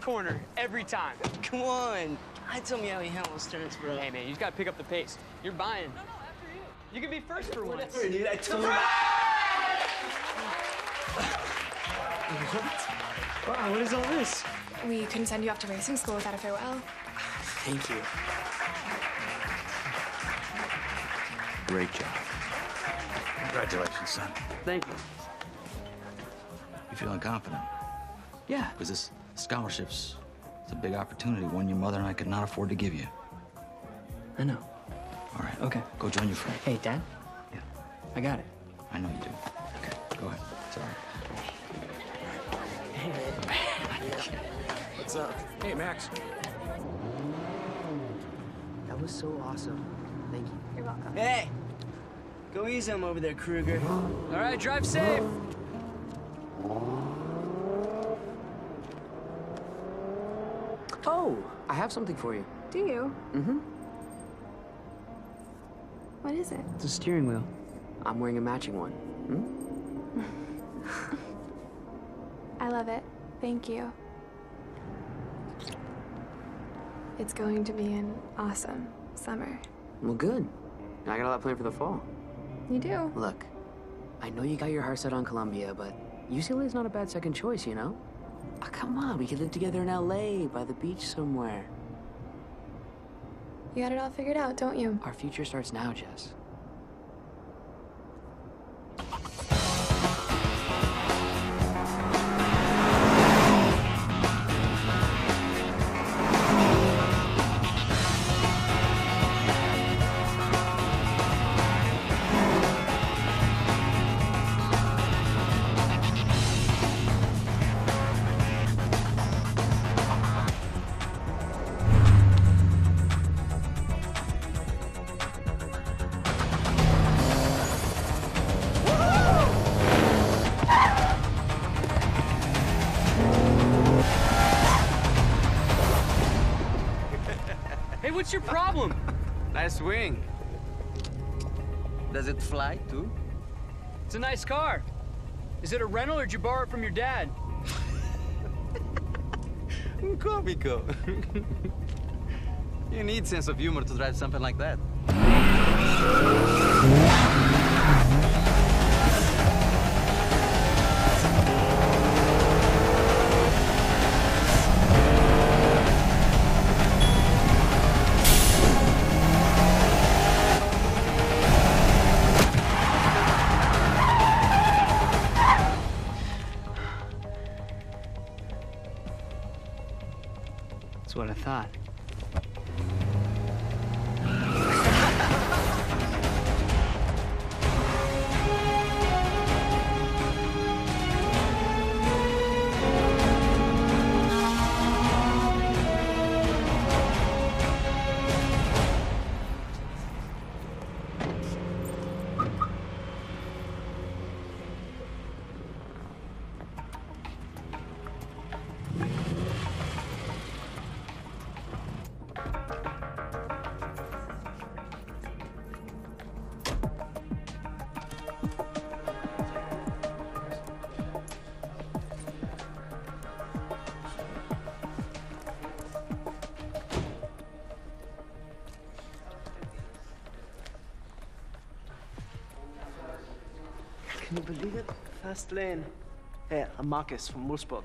same corner every time. Come on. I tell me how he handles turns, bro. Hey, man, you just gotta pick up the pace. You're buying. No, no, after you. You can be first for once. Whatever, dude. I told you. what? Wow, what is all this? We couldn't send you off to racing school without a farewell. Thank you. Great job. Congratulations, son. Thank you. You feeling confident? Yeah. Because this scholarships, it's a big opportunity, one your mother and I could not afford to give you. I know. All right. Okay. Go join your friend. Hey, Dad. Yeah. I got it. I know you do. Okay. Go ahead. Sorry. Hey. What's up? Hey, Max. That was so awesome. Thank you. You're welcome. Hey! Go easy on him over there, Krueger. All right, drive safe. Oh, I have something for you. Do you? Mm-hmm. What is it? It's a steering wheel. I'm wearing a matching one. Hmm? I love it. Thank you. It's going to be an awesome summer. Well, good. I got a lot planned for the fall. You do? Look, I know you got your heart set on Columbia, but UCLA is not a bad second choice, you know? Oh, come on, we could live together in LA, by the beach somewhere. You got it all figured out, don't you? Our future starts now, Jess. Nice wing. Does it fly too? It's a nice car. Is it a rental or did you borrow it from your dad? Comico. you need sense of humor to drive something like that. You believe it? Fast lane. Hey, I'm Marcus from Wolfsburg.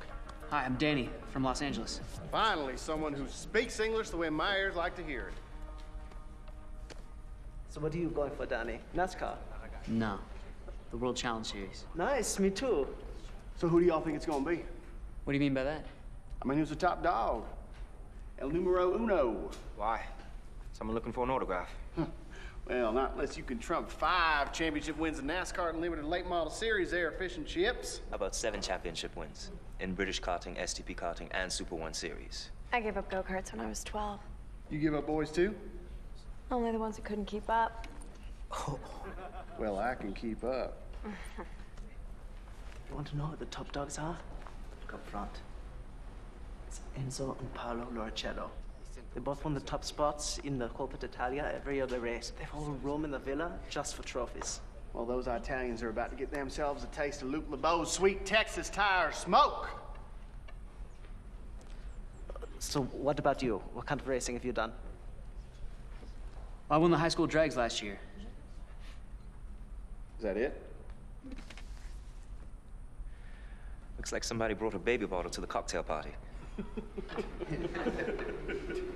Hi, I'm Danny from Los Angeles. Finally, someone who speaks English the way my ears like to hear it. So what are you going for, Danny? NASCAR? No, the World Challenge Series. Nice, me too. So who do y'all think it's gonna be? What do you mean by that? I mean, who's the top dog? El numero uno. Why? Someone looking for an autograph. Well, not unless you can trump five championship wins in NASCAR and limited late model series there, fish and chips. About seven championship wins in British karting, STP karting, and Super One series. I gave up go-karts when I was 12. You give up boys too? Only the ones who couldn't keep up. Well, I can keep up. You want to know who the top dogs are? Look up front. It's Enzo and Paolo Loricello. They both won the top spots in the Coppa d'Italia every other race. They've all roam in the villa just for trophies. Well, those Italians are about to get themselves a taste of Luke LeBeau's sweet Texas tire smoke. So, what about you? What kind of racing have you done? I won the high school drags last year. Is that it? Looks like somebody brought a baby bottle to the cocktail party.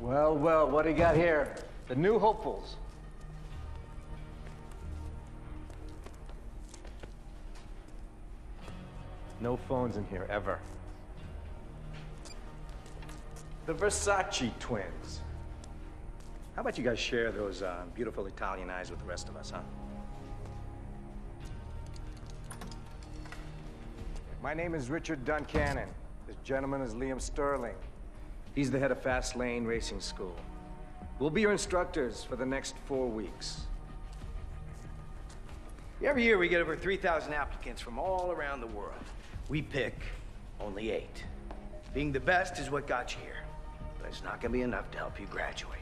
Well, well, what do you got here? The new hopefuls. No phones in here, ever. The Versace twins. How about you guys share those uh, beautiful Italian eyes with the rest of us, huh? My name is Richard Duncannon. This gentleman is Liam Sterling. He's the head of Fast Lane Racing School. We'll be your instructors for the next four weeks. Every year we get over 3,000 applicants from all around the world. We pick only eight. Being the best is what got you here, but it's not gonna be enough to help you graduate.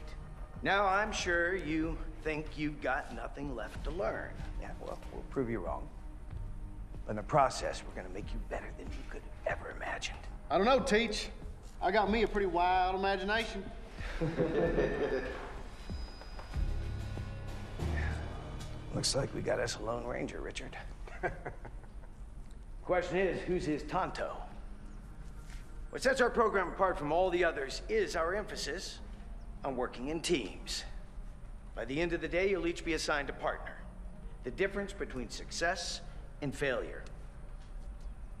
Now, I'm sure you think you've got nothing left to learn. Yeah, well, we'll prove you wrong. But in the process, we're gonna make you better than you could have ever imagined. I don't know, Teach. I got me a pretty wild imagination. Looks like we got us a Lone Ranger, Richard. Question is, who's his Tonto? What sets our program apart from all the others is our emphasis on working in teams. By the end of the day, you'll each be assigned a partner. The difference between success and failure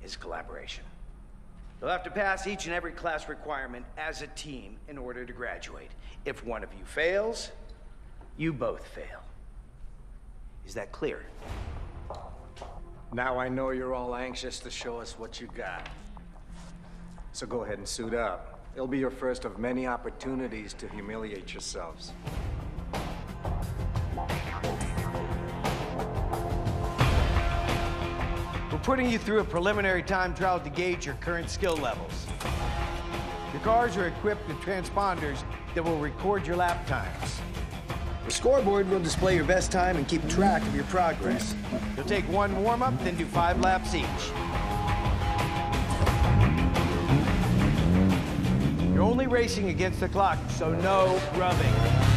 is collaboration. You'll have to pass each and every class requirement as a team in order to graduate. If one of you fails, you both fail. Is that clear? Now I know you're all anxious to show us what you got. So go ahead and suit up. It'll be your first of many opportunities to humiliate yourselves. Putting you through a preliminary time trial to gauge your current skill levels. Your cars are equipped with transponders that will record your lap times. The scoreboard will display your best time and keep track of your progress. You'll take one warm-up, then do five laps each. You're only racing against the clock, so no rubbing.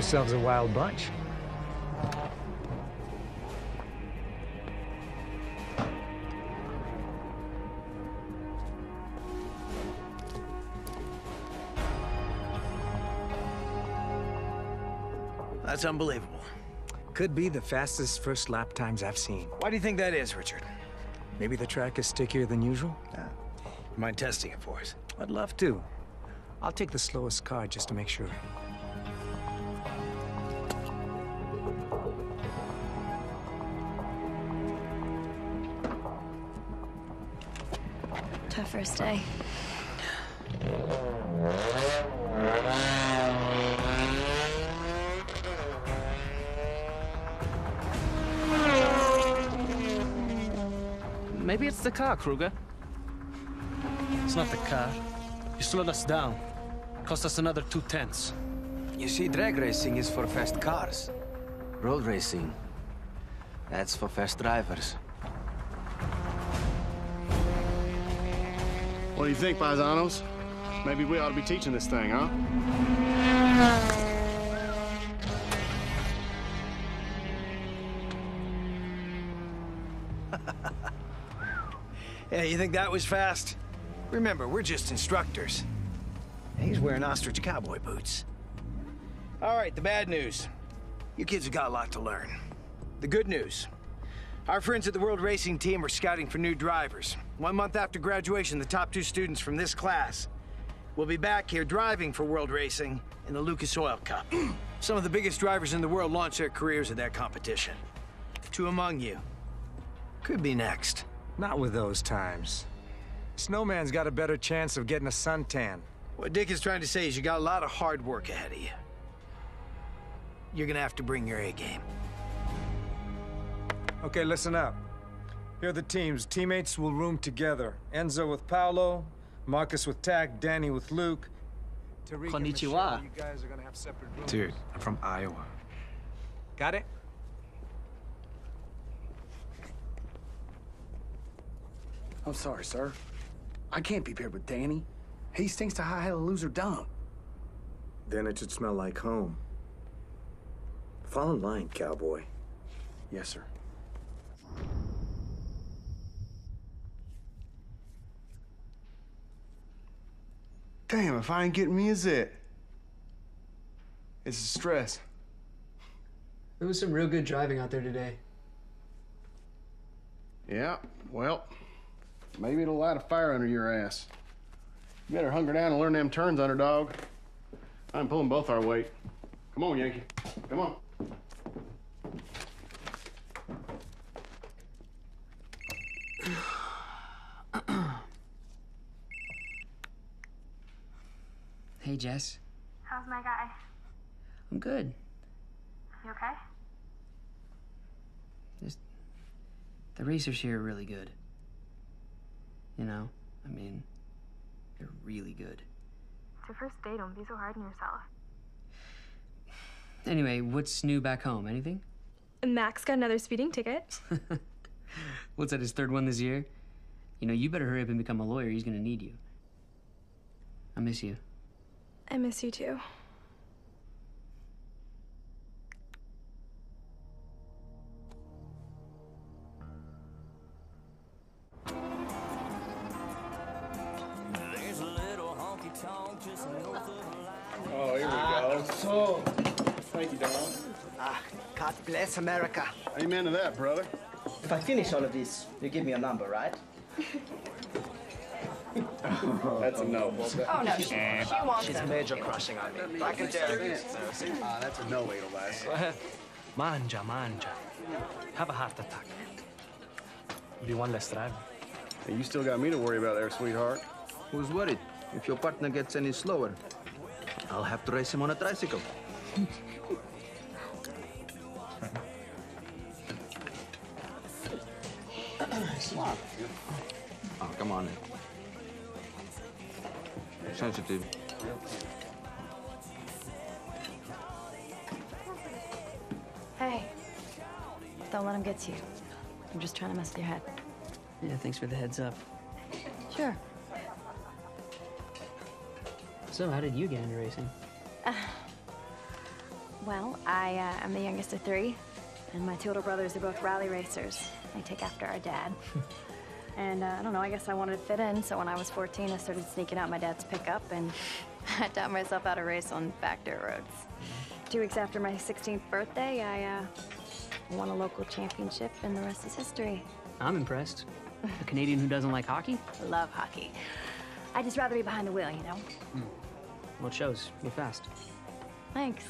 Ourselves a wild bunch. That's unbelievable. Could be the fastest first lap times I've seen. Why do you think that is, Richard? Maybe the track is stickier than usual? Mind testing it for us? I'd love to. I'll take the slowest car just to make sure. Tough first day. Maybe it's the car, Krueger. It's not the car. You slowed us down. Cost us another two tenths. You see, drag racing is for fast cars. Road racing, that's for fast drivers. What do you think, paisanos? Maybe we ought to be teaching this thing, huh? Yeah, you think that was fast? Remember, we're just instructors. He's wearing ostrich cowboy boots. All right, the bad news. You kids have got a lot to learn. The good news. Our friends at the World Racing Team are scouting for new drivers. One month after graduation, the top two students from this class will be back here driving for World Racing in the Lucas Oil Cup. Some of the biggest drivers in the world launch their careers at that competition. Two among you could be next. Not with those times. Snowman's got a better chance of getting a suntan. What Dick is trying to say is you got a lot of hard work ahead of you. You're gonna have to bring your A game. Okay, listen up. Here are the teams. Teammates will room together. Enzo with Paolo, Marcus with Tack, Danny with Luke. Tariq and Konnichiwa. Michelle, you guys are gonna have separate rooms. Dude, I'm from Iowa. Got it? I'm sorry, sir. I can't be paired with Danny. He stinks to high hell loser dump. Then it should smell like home. Fall in line, cowboy. Yes, sir. Damn, if I ain't getting me a zit. It's a stress. There was some real good driving out there today. Yeah, well, maybe it'll light a fire under your ass. You better hunker down and learn them turns, underdog. I'm pulling both our weight. Come on, Yankee. Come on. Jess. How's my guy? I'm good. You okay? Just the racers here are really good. You know, I mean, they're really good. It's your first date. Don't be so hard on yourself. Anyway, what's new back home? Anything? Max got another speeding ticket. What's that? His third one this year? You know, you better hurry up and become a lawyer. He's gonna need you. I miss you. I miss you too. Oh, here we go. So, thank you, Don. Ah, God bless America. Amen to that, brother. If I finish all of this, you give me a number, right? That's a no. Oh no, she, she wants She's major crushing on me. I can tell. Ah, that's a no, Edelweiss. Go ahead. Manja, manja. Have a heart attack. Be one less driver. Hey, you still got me to worry about there, sweetheart. Who's worried? If your partner gets any slower, I'll have to race him on a tricycle. Oh, come on. Sensitive. Hey. Don't let him get to you. I'm just trying to mess with your head. Yeah, thanks for the heads up. Sure. So, how did you get into racing? Well, I, uh, I'm the youngest of three, and my two older brothers are both rally racers. They take after our dad. and uh, I don't know, I guess I wanted to fit in, so when I was 14, I started sneaking out my dad's pickup, and I taught myself how to race on back dirt roads. Two weeks after my 16th birthday, I uh, won a local championship, and the rest is history. I'm impressed. A Canadian who doesn't like hockey? I love hockey. I'd just rather be behind the wheel, you know? Well, it shows. You're fast. Thanks.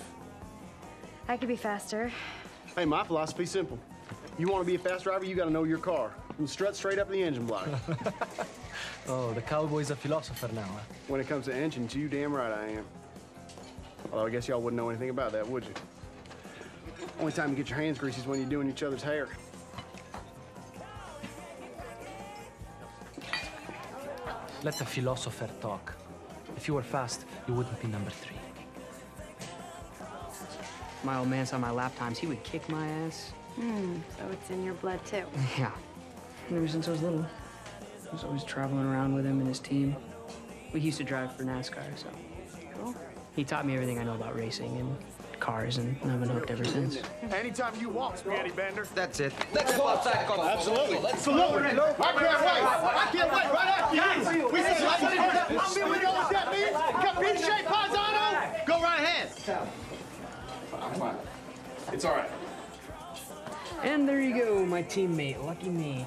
I could be faster. Hey, my philosophy's simple. You want to be a fast driver, you got to know your car. From the strut straight up the engine block. Oh, the cowboy's a philosopher now, huh? when it comes to engines, you damn right I am. Although I guess y'all wouldn't know anything about that, would you? Only time you get your hands greasy is when you're doing each other's hair. Let the philosopher talk. If you were fast, you wouldn't be number three. My old man saw my lap times. He would kick my ass. Hmm, so it's in your blood, too. Yeah. Ever since I was little. I was always traveling around with him and his team. We used to drive for NASCAR, so. Cool. He taught me everything I know about racing and cars, and I've been hooked ever since. Anytime you want, Spaghetti Bender. That's it. Let's go outside. Absolutely. Absolutely. I can't wait. I can't wait. Right after you. We said like this. You know what that means? Capisce, Paisano? Go right ahead. I'm fine. It's all right. And there you go, my teammate. Lucky me.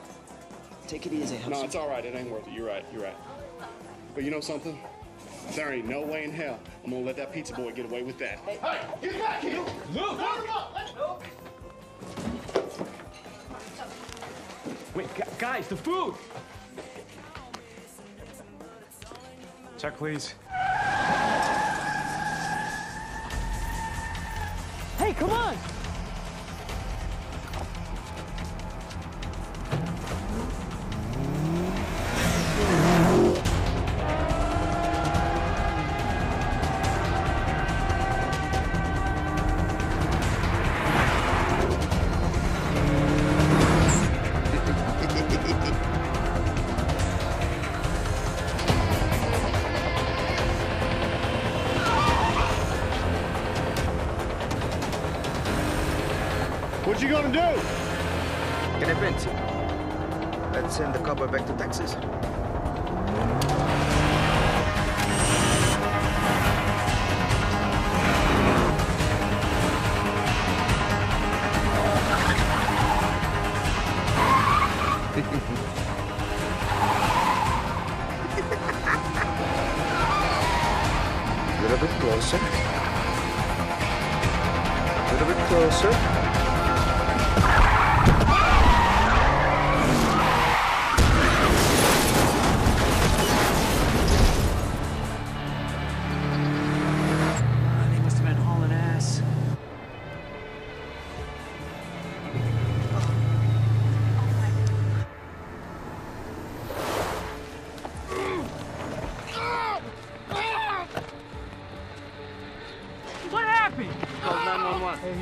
Take it easy. No, it's all right. It ain't worth it. You're right. You're right. But you know something? There ain't no way in hell I'm gonna let that pizza boy get away with that. Hey, get back here! Move! Let's go! Wait, guys, the food! Check, please. Hey, come on!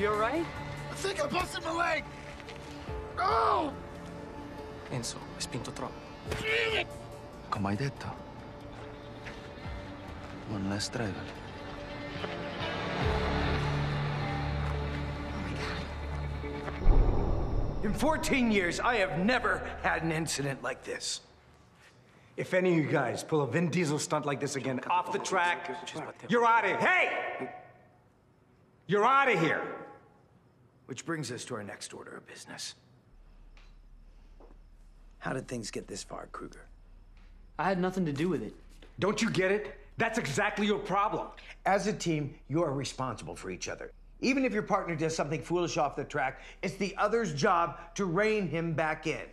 You alright? I think I busted my leg. Oh! Enzo, hai spinto troppo. Come hai detto? One less driver. Oh my god. In 14 years, I have never had an incident like this. If any of you guys pull a Vin Diesel stunt like this again off the track, you're out of Hey! You're out of here. Which brings us to our next order of business. How did things get this far, Krueger? I had nothing to do with it. Don't you get it? That's exactly your problem. As a team, you are responsible for each other. Even if your partner does something foolish off the track, it's the other's job to rein him back in.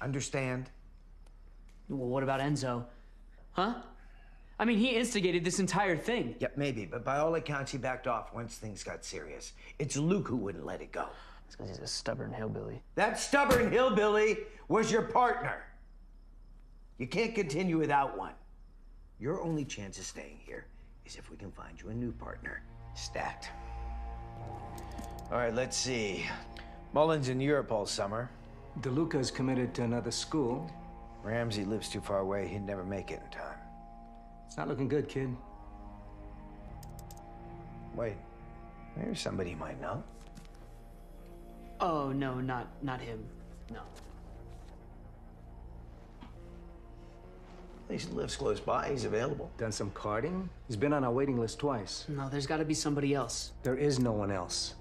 Understand? Well, what about Enzo? Huh? I mean, he instigated this entire thing. Yep, maybe, but by all accounts, he backed off once things got serious. It's Luke who wouldn't let it go. It's because he's a stubborn hillbilly. That stubborn hillbilly was your partner. You can't continue without one. Your only chance of staying here is if we can find you a new partner. Stacked. All right, let's see. Mullen's in Europe all summer. DeLuca's committed to another school. Ramsey lives too far away. He'd never make it in time. It's not looking good, kid. Wait, there's somebody you might know. Oh no, not not him. No. At least he lives close by. He's available. Done some karting? He's been on our waiting list twice. No, there's got to be somebody else. There is no one else.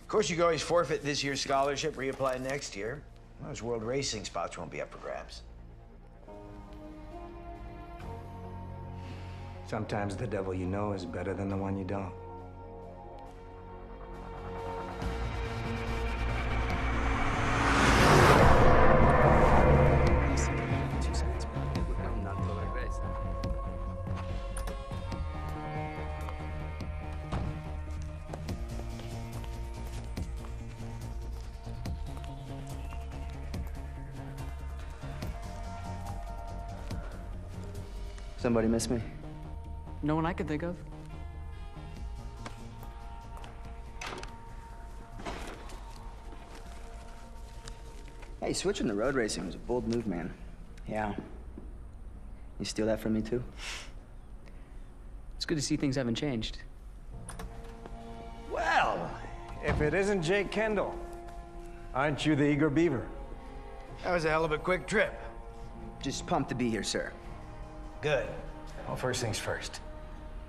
Of course, you can always forfeit this year's scholarship, reapply next year. Those world racing spots won't be up for grabs. Sometimes the devil you know is better than the one you don't. Somebody miss me? No one I could think of. Hey, switching to road racing was a bold move, man. Yeah. You steal that from me, too? It's good to see things haven't changed. Well, if it isn't Jake Kendall, aren't you the eager beaver? That was a hell of a quick trip. Just pumped to be here, sir. Good. Well, first things first.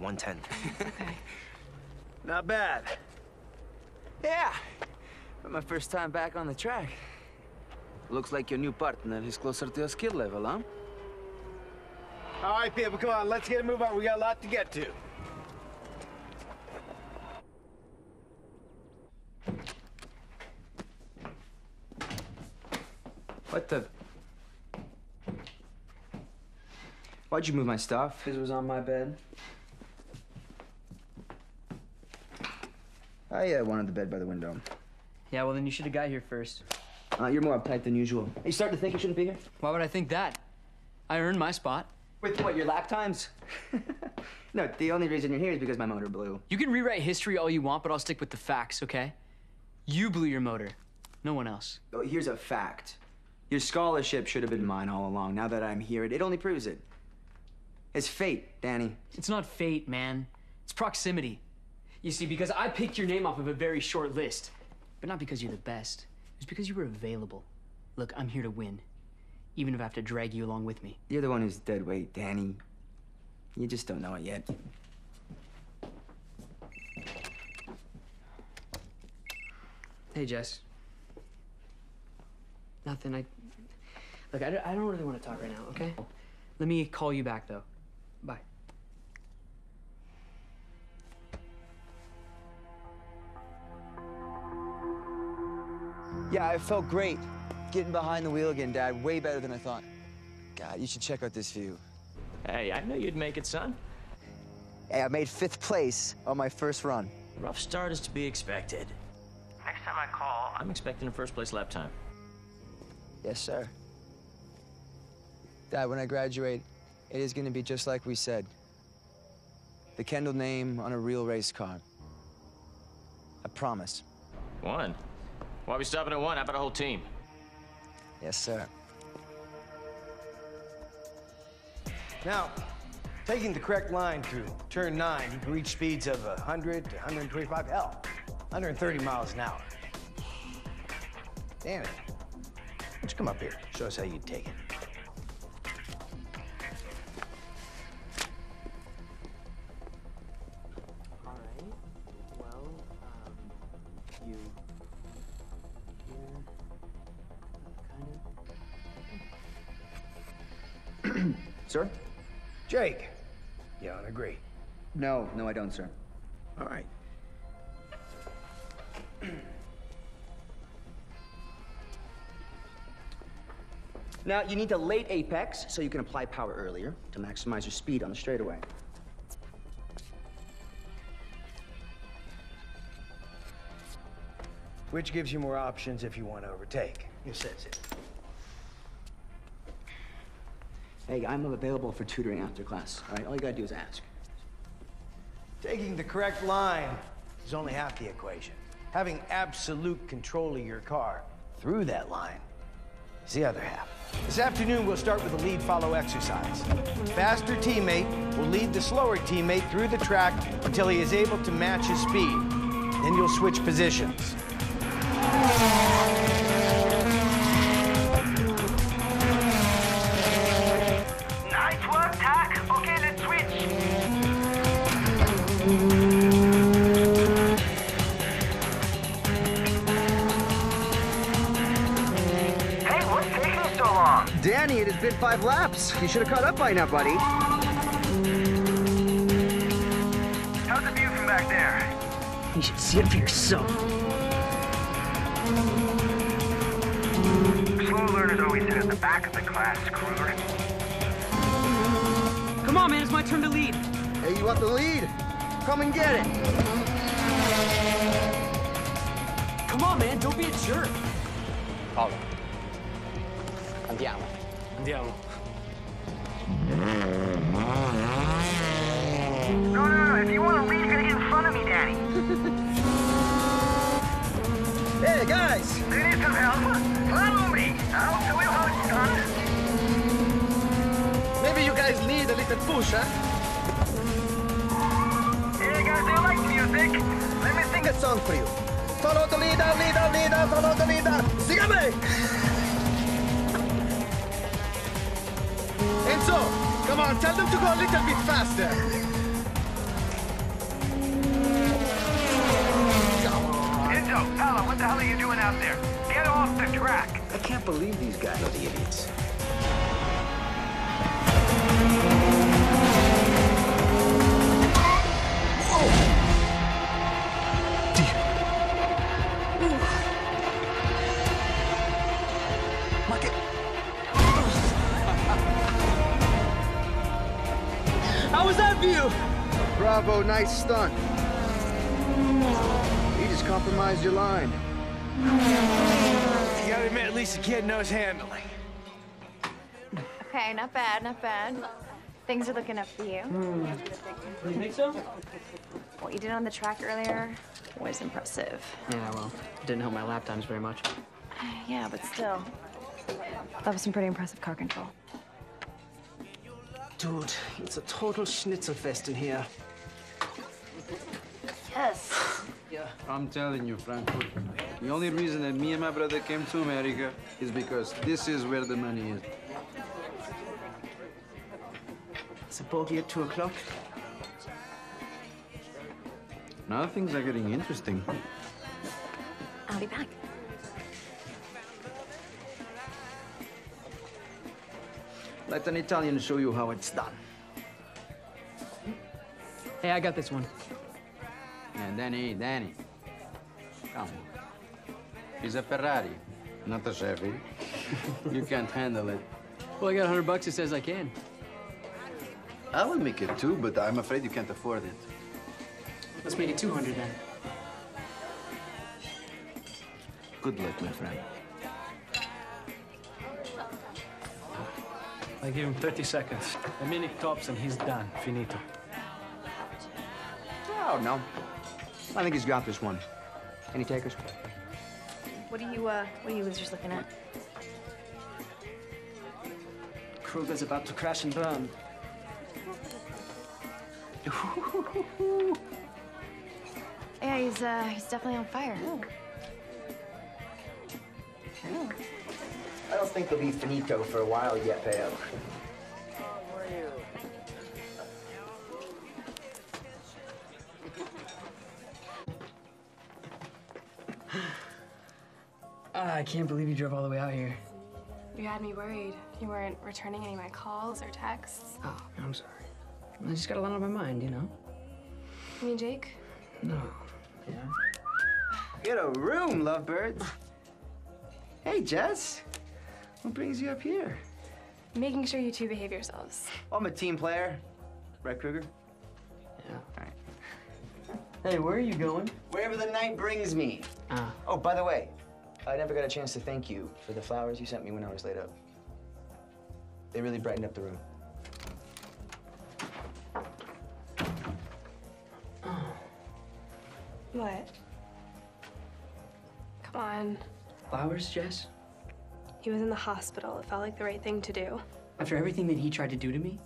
110. okay. Not bad. Yeah. My first time back on the track. Looks like your new partner is closer to your skill level, huh? All right, people, come on. Let's get a move on. We got a lot to get to. What the... Why'd you move my stuff? It was on my bed. I uh, wanted the bed by the window. Yeah, well, then you should have got here first. Uh, you're more uptight than usual. Are you starting to think you shouldn't be here? Why would I think that? I earned my spot. With what, your lap times? no, the only reason you're here is because my motor blew. You can rewrite history all you want, but I'll stick with the facts, okay? You blew your motor. No one else. Oh, here's a fact. Your scholarship should have been mine all along. Now that I'm here, it, it only proves it. It's fate, Danny. It's not fate, man. It's proximity. You see, because I picked your name off of a very short list, but not because you're the best. It's because you were available. Look, I'm here to win, even if I have to drag you along with me. You're the one who's dead weight, Danny. You just don't know it yet. Hey, Jess. Nothing. I look. I don't, I don't really want to talk right now. Okay. Let me call you back though. Yeah, it felt great. Getting behind the wheel again, Dad. Way better than I thought. God, you should check out this view. Hey, I knew you'd make it, son. Hey, I made fifth place on my first run. Rough start is to be expected. Next time I call, I'm expecting a first place lap time. Yes, sir. Dad, when I graduate, it is going to be just like we said. The Kendall name on a real race car. I promise. One. Why are we stopping at one? How about a whole team? Yes, sir. Now, taking the correct line through turn nine, you can reach speeds of 100 to 125, hell, 130 miles an hour. Damn it. Why don't you come up here? Show us how you take it. No, no, I don't, sir. All right. Now, you need a late apex so you can apply power earlier to maximize your speed on the straightaway. Which gives you more options if you want to overtake? Who says it? Hey, I'm available for tutoring after class, all right? All you gotta do is ask. Taking the correct line is only half the equation. Having absolute control of your car through that line is the other half. This afternoon, we'll start with a lead-follow exercise. Faster teammate will lead the slower teammate through the track until he is able to match his speed. Then you'll switch positions. Five laps. You should have caught up by now, buddy. How's the view from back there? You should see it for yourself. Slow learners always sit at the back of the class, Krueger. Come on, man, it's my turn to lead. Hey, you want the lead? Come and get it. Come on, man, don't be a jerk. Paolo, andiamo. Andiamo. No, no, no. If you want to lead, you're gonna get in front of me, Danny. Hey, guys! Do you need some help? Follow me. I'll show you how it's done. Maybe you guys need a little push, huh? Hey, guys, do you like music? Let me sing a song for you. Follow the leader, leader, leader, follow the leader. Sígame! Enzo, come on, tell them to go a little bit faster. Enzo, Paolo, what the hell are you doing out there? Get off the track. I can't believe these guys are the idiots. Nice stunt. You just compromised your line. You gotta admit, at least the kid knows handling. Okay, not bad, not bad. Things are looking up for you. Hmm. You think so? What you did on the track earlier was impressive. Yeah, well, didn't help my lap times very much. Yeah, but still. That was some pretty impressive car control. Dude, it's a total schnitzel fest in here. Yes. Yeah. I'm telling you, Frankfurt, the only reason that me and my brother came to America is because this is where the money is. It's a bogey at 2 o'clock. Now things are getting interesting. I'll be back. Let an Italian show you how it's done. Hey, I got this one. And Danny, Danny, come. It's a Ferrari, not a Chevy. you can't handle it. Well, I got a hundred bucks that says I can. I will make it too, but I'm afraid you can't afford it. Let's make it 200 then. Good luck, my friend. I give him 30 seconds. A minute tops and he's done. Finito. Oh, no. I think he's got this one. Any takers? What are you, uh, what are you losers looking at? Krueger's about to crash and burn. Yeah, he's, uh, he's definitely on fire. I don't think they'll be finito for a while yet, Peo. I can't believe you drove all the way out here. You had me worried. You weren't returning any of my calls or texts. Oh, I'm sorry. I just got a lot on my mind, you know? You mean Jake? No. Yeah. Get a room, lovebirds. Hey, Jess. What brings you up here? Making sure you two behave yourselves. I'm a team player. Right, Krueger? Yeah. All right. Hey, where are you going? Wherever the night brings me. Ah. Oh, by the way, I never got a chance to thank you for the flowers you sent me when I was laid up. They really brightened up the room. What? Come on. Flowers, Jess? He was in the hospital. It felt like the right thing to do. After everything that he tried to do to me?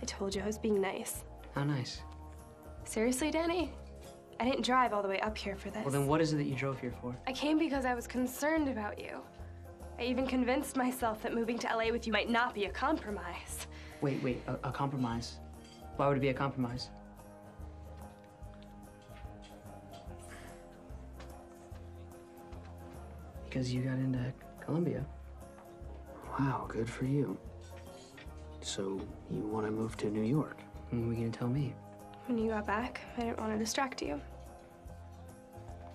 I told you I was being nice. How nice. Seriously, Danny? I didn't drive all the way up here for this. Well, then what is it that you drove here for? I came because I was concerned about you. I even convinced myself that moving to LA with you might not be a compromise. Wait, wait, a, a compromise. Why would it be a compromise? Because you got into Columbia. Wow, good for you. So you want to move to New York? When are we gonna tell me? When you got back, I didn't want to distract you.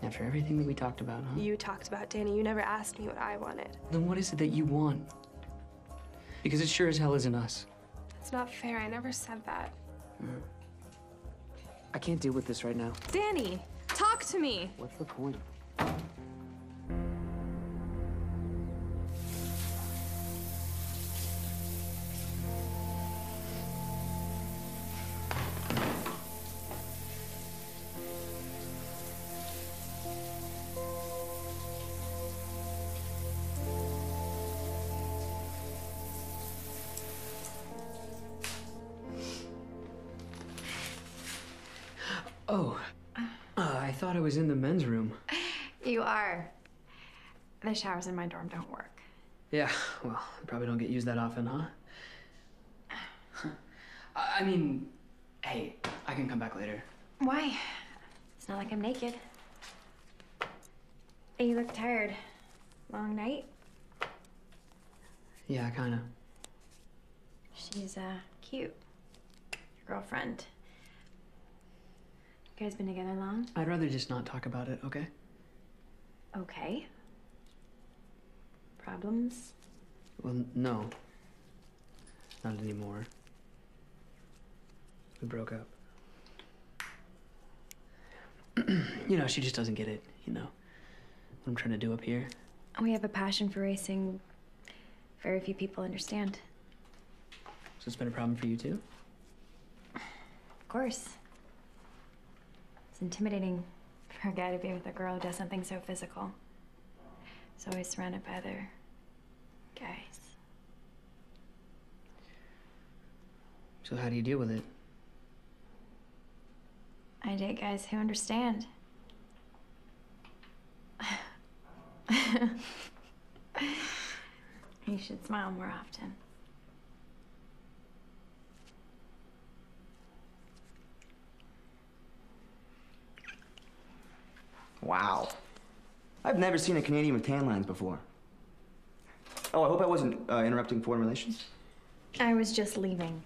After everything that we talked about, huh? You talked about Danny. You never asked me what I wanted. Then what is it that you want? Because it sure as hell isn't us. It's not fair. I never said that. Mm. I can't deal with this right now. Danny, talk to me. What's the point? Was in the men's room. You are. The showers in my dorm don't work. Yeah, well, I probably don't get used that often, huh? I I mean, hey, I can come back later. Why? It's not like I'm naked. You look tired. Long night? Yeah, kinda. She's, uh, cute. Your girlfriend. You guys been together long? I'd rather just not talk about it, okay? Okay. Problems? Well, no. Not anymore. We broke up. you know, she just doesn't get it, you know, what I'm trying to do up here. We have a passion for racing very few people understand. So it's been a problem for you too? Of course. It's intimidating for a guy to be with a girl who does something so physical. He's always surrounded by other guys. So how do you deal with it? I date guys who understand. you should smile more often. Wow. I've never seen a Canadian with tan lines before. Oh, I hope I wasn't uh, interrupting foreign relations. I was just leaving.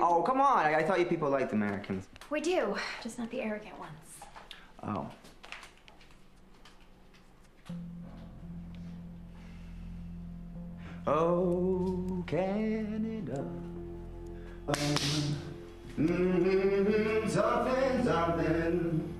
Oh, come on. I, I thought you people liked Americans. We do, just not the arrogant ones. Oh. Oh, Canada. Oh, mm, something, something.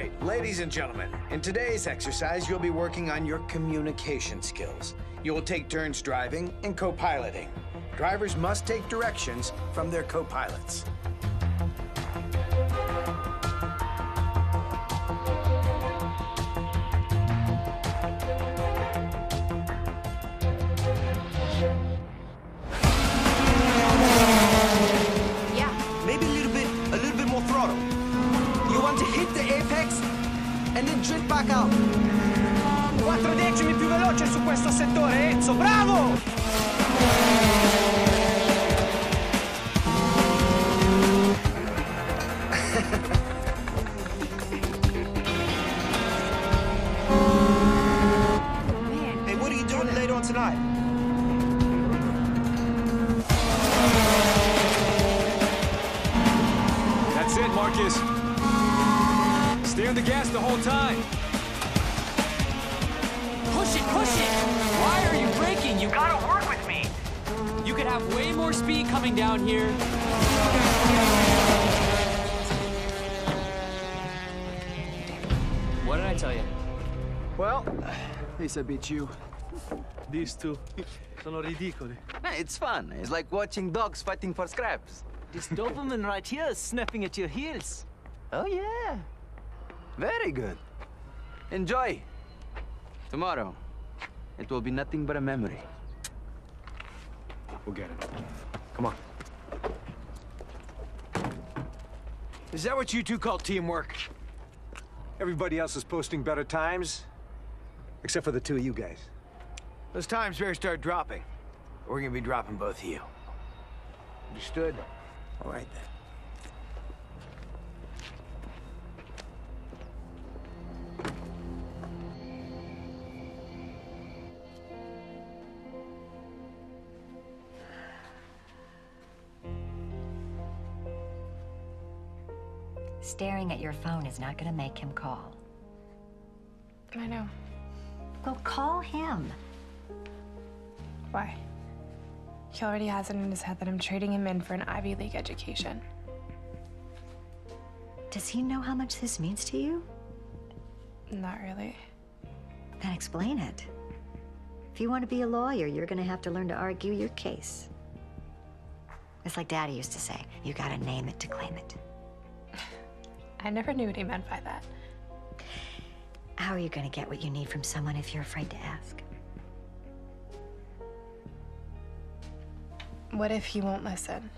Right, ladies and gentlemen, in today's exercise, you'll be working on your communication skills. You will take turns driving and co-piloting. Drivers must take directions from their co-pilots. Settore, Enzo, bravo! I beat you. These two sono ridicoli. It's fun. It's like watching dogs fighting for scraps. This Doberman right here is snapping at your heels. Oh, yeah. Very good. Enjoy. Tomorrow, it will be nothing but a memory. We'll get it. Come on. Is that what you two call teamwork? Everybody else is posting better times, except for the two of you guys. Those times better start dropping. We're gonna be dropping both of you. Understood? All right then. Staring at your phone is not gonna make him call. I know. Well, call him. Why? He already has it in his head that I'm trading him in for an Ivy League education. Does he know how much this means to you? Not really. Then explain it. If you want to be a lawyer, you're gonna have to learn to argue your case. It's like Daddy used to say, you gotta name it to claim it. I never knew what he meant by that. How are you gonna get what you need from someone if you're afraid to ask? What if he won't listen?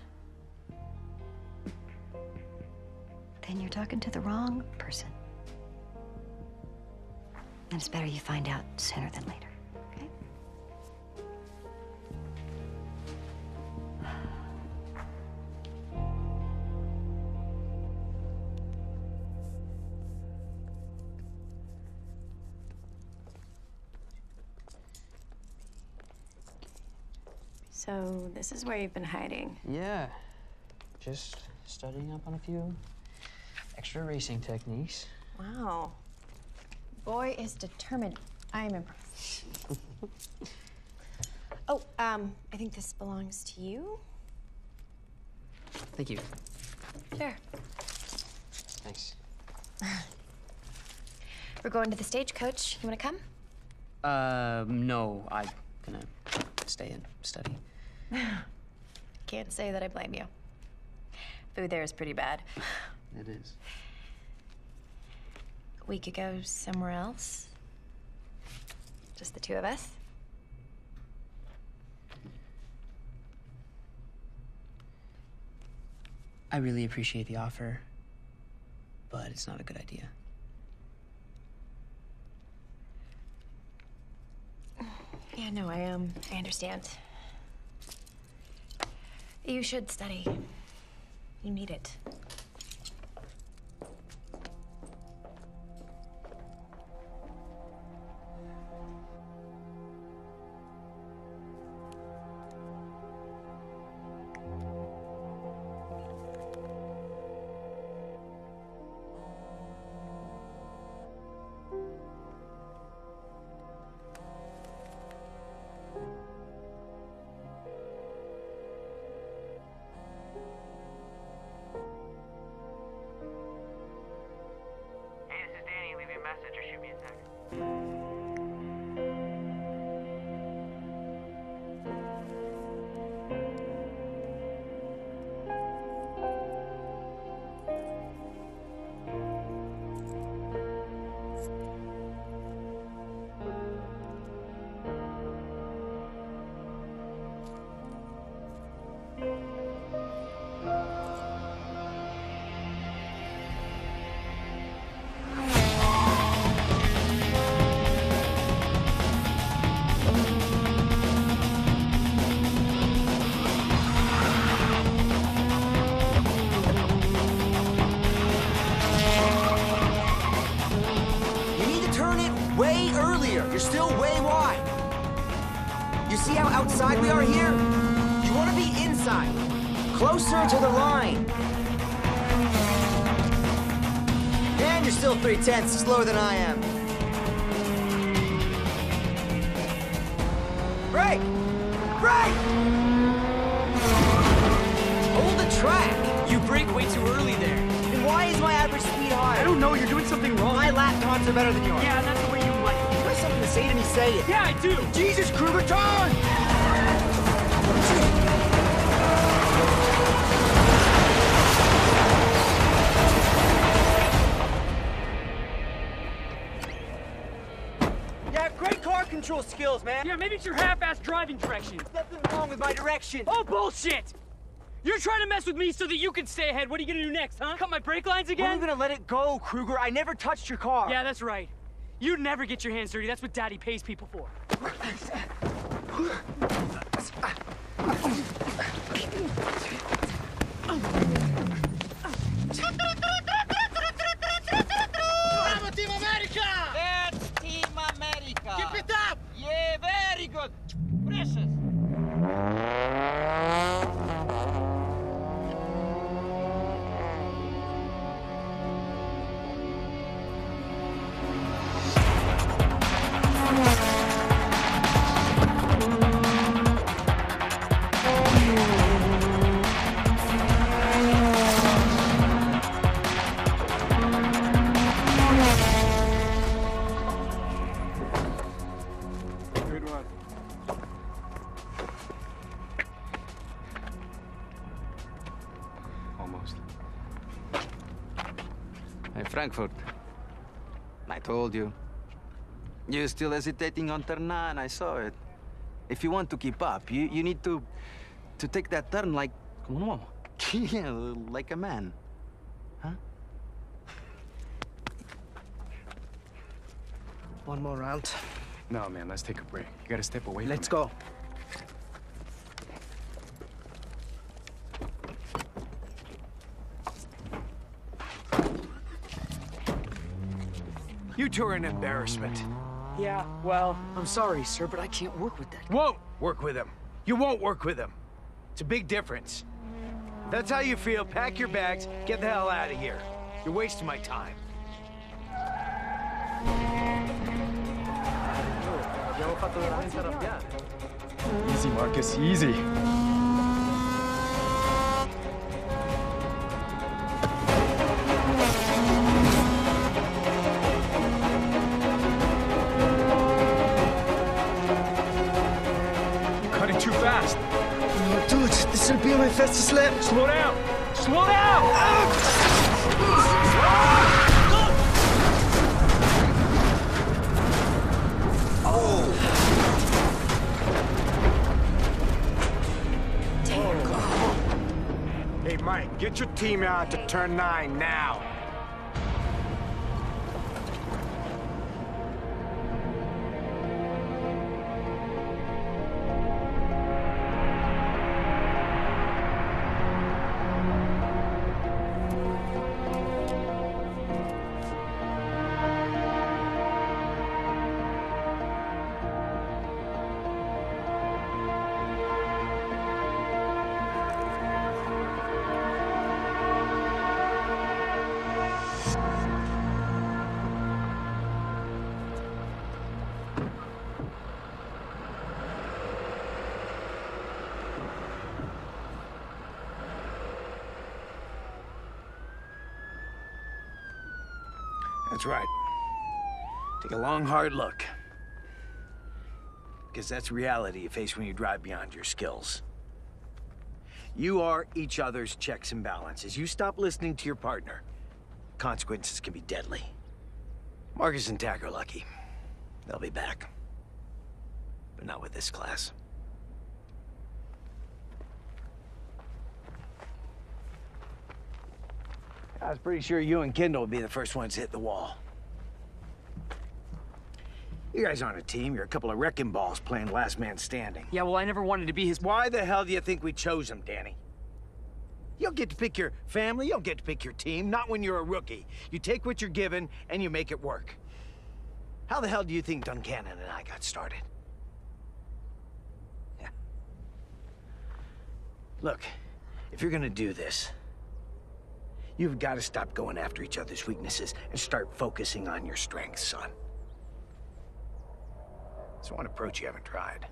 Then you're talking to the wrong person. And it's better you find out sooner than later. So, this is where you've been hiding. Yeah. Just studying up on a few extra racing techniques. Wow. Boy is determined. I am impressed. oh, um, I think this belongs to you. Thank you. Sure. Thanks. We're going to the stagecoach. You want to come? Uh, no, I'm gonna stay and study. Can't say that I blame you. Food there is pretty bad. It is. We could go somewhere else. Just the two of us. I really appreciate the offer, but it's not a good idea. Yeah, no, I um, I understand. You should study. You need it. Tenths slower than I am. Oh, bullshit! You're trying to mess with me so that you can stay ahead. What are you gonna do next, huh? Cut my brake lines again? I'm gonna let it go, Krueger. I never touched your car. Yeah, that's right. You never get your hands dirty. That's what Daddy pays people for. Told you. You're still hesitating on turn nine, I saw it. If you want to keep up, you, you need to to take that turn like come on, yeah, like a man. Huh? One more round. No, man, let's take a break. You gotta step away Let's from go. You two are an embarrassment. Yeah, well, I'm sorry, sir, but I can't work with that. Won't work with him. You won't work with him. It's a big difference. If That's how you feel. Pack your bags. Get the hell out of here. You're wasting my time. Abbiamo fatto veramente arrabbiare. Easy, Marcus, easy. My fastest lap. Slow down. Slow down. Hey, Mike, get your team out to turn nine now. That's right. Take a long, hard look. Because that's reality you face when you drive beyond your skills. You are each other's checks and balances. You stop listening to your partner, consequences can be deadly. Marcus and Tack are lucky. They'll be back. But not with this class. I was pretty sure you and Kendall would be the first ones to hit the wall. You guys aren't a team. You're a couple of wrecking balls playing last man standing. Yeah, well, I never wanted to be his. Why the hell do you think we chose him, Danny? You don't get to pick your family, you don't get to pick your team, not when you're a rookie. You take what you're given and you make it work. How the hell do you think Duncannon and I got started? Yeah. Look, if you're gonna do this, You've got to stop going after each other's weaknesses and start focusing on your strengths, son. It's one approach you haven't tried.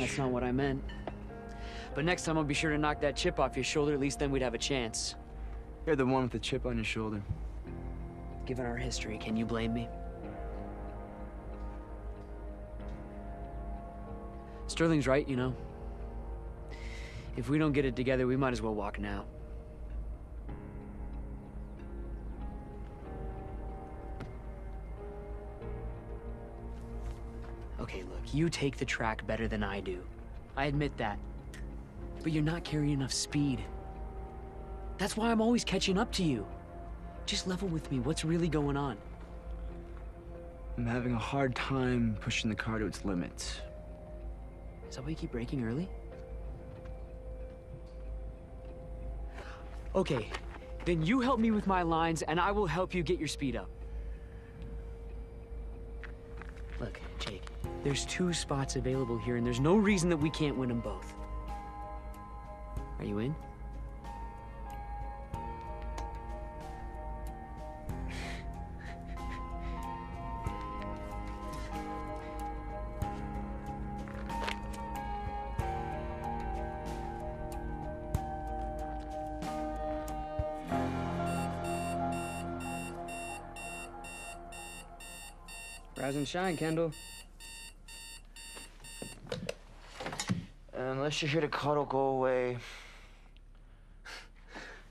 That's not what I meant. But next time I'll be sure to knock that chip off your shoulder, at least then we'd have a chance. You're the one with the chip on your shoulder. Given our history, can you blame me? Sterling's right, you know. If we don't get it together, we might as well walk now. You take the track better than I do. I admit that. But you're not carrying enough speed. That's why I'm always catching up to you. Just level with me. What's really going on? I'm having a hard time pushing the car to its limits. Is that why you keep braking early? Okay, then you help me with my lines, and I will help you get your speed up. Look, Jake, there's two spots available here, and there's no reason that we can't win them both. Are you in? Rise and shine, Kendall. Unless you're here to cuddle, go away.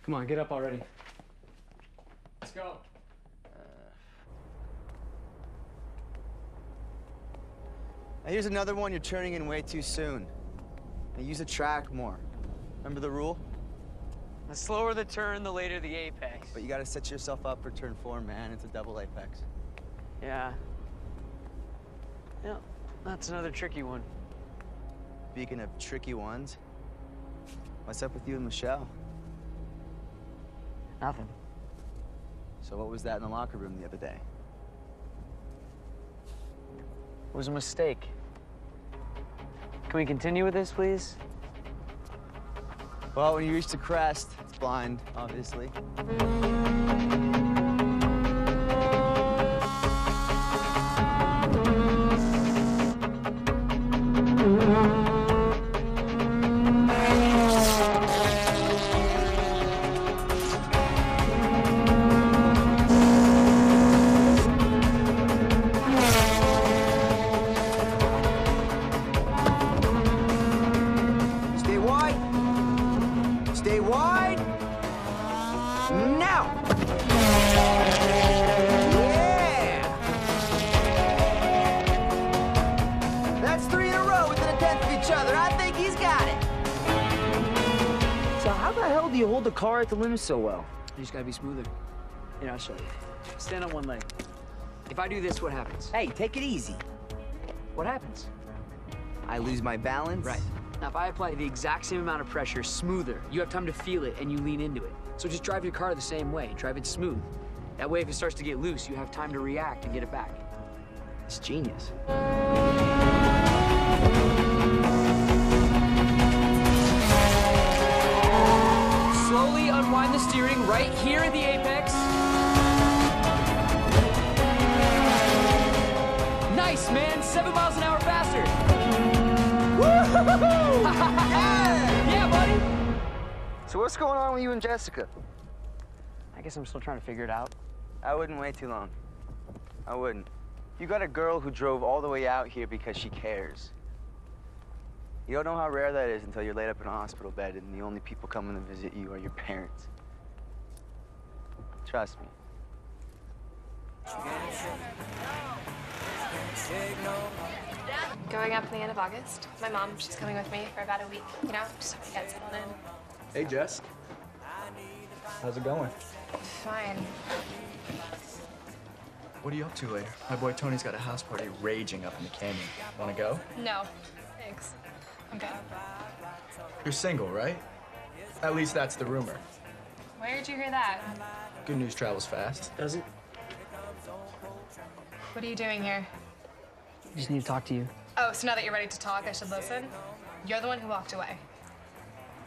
Come on, get up already. Let's go. Now, here's another one you're turning in way too soon. Now, use the track more. Remember the rule? The slower the turn, the later the apex. But you gotta set yourself up for turn four, man. It's a double apex. Yeah. Yeah, that's another tricky one. Speaking of tricky ones, what's up with you and Michelle? Nothing. So what was that in the locker room the other day? It was a mistake. Can we continue with this, please? Well, when you reach the crest, it's blind, obviously. Car at the limit so well? You just gotta be smoother. Here, I'll show you. Stand on one leg. If I do this, what happens? Hey, take it easy. What happens? I lose my balance. Right. Now, if I apply the exact same amount of pressure, smoother, you have time to feel it and you lean into it. So just drive your car the same way. Drive it smooth. That way, if it starts to get loose, you have time to react and get it back. It's genius. Slowly unwind the steering right here at the apex. Nice, man. Seven miles an hour faster. yeah! yeah, buddy. So what's going on with you and Jessica? I guess I'm still trying to figure it out. I wouldn't wait too long. I wouldn't. You got a girl who drove all the way out here because she cares. You don't know how rare that is until you're laid up in a hospital bed and the only people coming to visit you are your parents. Trust me. Going up in the end of August. My mom, she's coming with me for about a week, you know, just so we get settled in. Hey, Jess. How's it going? Fine. What are you up to later? My boy Tony's got a house party raging up in the canyon. Wanna go? No, thanks. I'm. You're single, right? At least that's the rumor. Where'd you hear that? Good news travels fast. Does it? What are you doing here? I just need to talk to you. Oh, so now that you're ready to talk, I should listen? You're the one who walked away.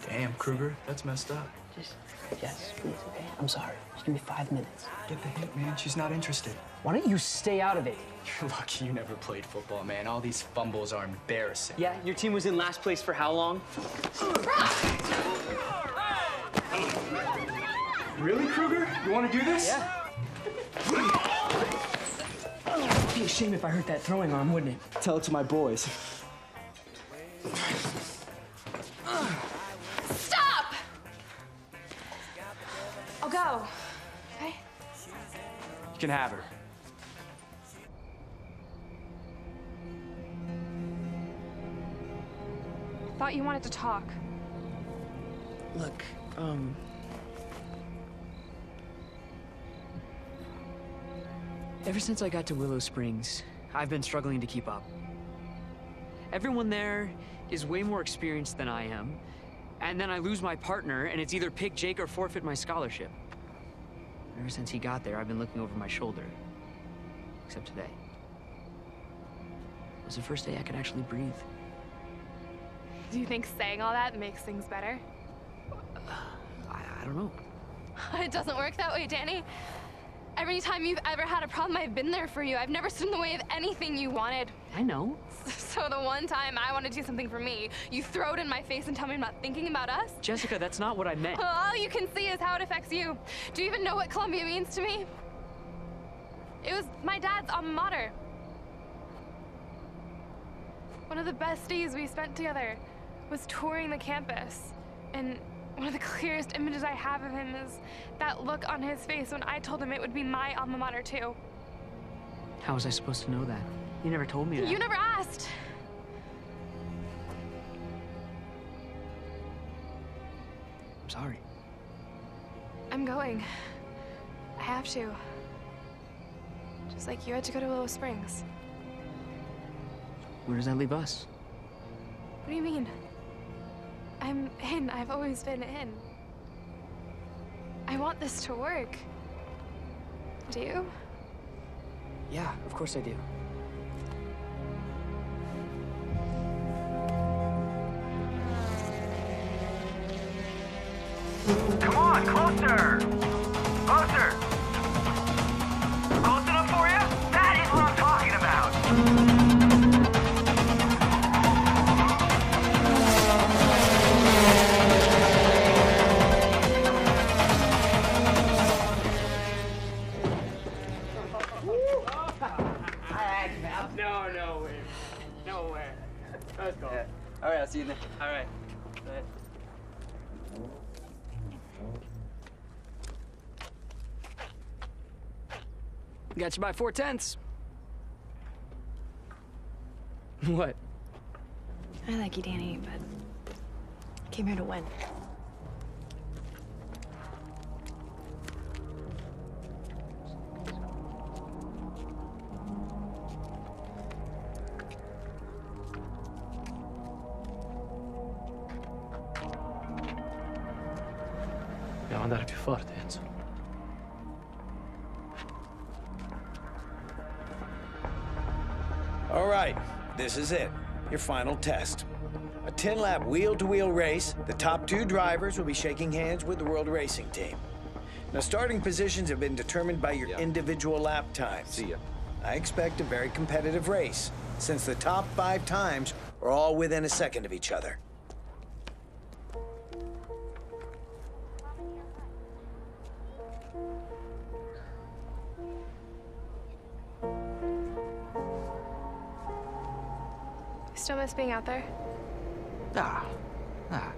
Damn, Krueger, that's messed up. Just, yes, please, okay? I'm sorry. Just give me five minutes. Get the hint, man. She's not interested. Why don't you stay out of it? You're lucky you never played football, man. All these fumbles are embarrassing. Yeah, your team was in last place for how long? Really, Krueger? You want to do this? Yeah. It'd be a shame if I hurt that throwing arm, wouldn't it? Tell it to my boys. Can have her. I Thought you wanted to talk. Look, um. Ever since I got to Willow Springs, I've been struggling to keep up. Everyone there is way more experienced than I am, and then I lose my partner, and it's either pick Jake or forfeit my scholarship. Ever since he got there, I've been looking over my shoulder. Except today. It was the first day I could actually breathe. Do you think saying all that makes things better? I, I don't know. it doesn't work that way, Danny. Every time you've ever had a problem, I've been there for you. I've never stood in the way of anything you wanted. I know. So the one time I want to do something for me, you throw it in my face and tell me I'm not thinking about us? Jessica, that's not what I meant. Well, all you can see is how it affects you. Do you even know what Columbia means to me? It was my dad's alma mater. One of the best days we spent together was touring the campus. And one of the clearest images I have of him is that look on his face when I told him it would be my alma mater too. How was I supposed to know that? You never told me that. You never asked. I'm sorry. I'm going. I have to. Just like you had to go to Willow Springs. Where does that leave us? What do you mean? I'm in. I've always been in. I want this to work. Do you? Yeah, of course I do. Come on, closer! Closer! See you then. All right. Got you by four tenths. What? I like you, Danny, but I came here to win. This is it. Your final test. A 10 lap wheel to wheel race. The top two drivers will be shaking hands with the World Racing Team. Now, starting positions have been determined by your individual lap times. See ya. I expect a very competitive race, since the top five times are all within a second of each other. Still miss being out there? Ah, ah,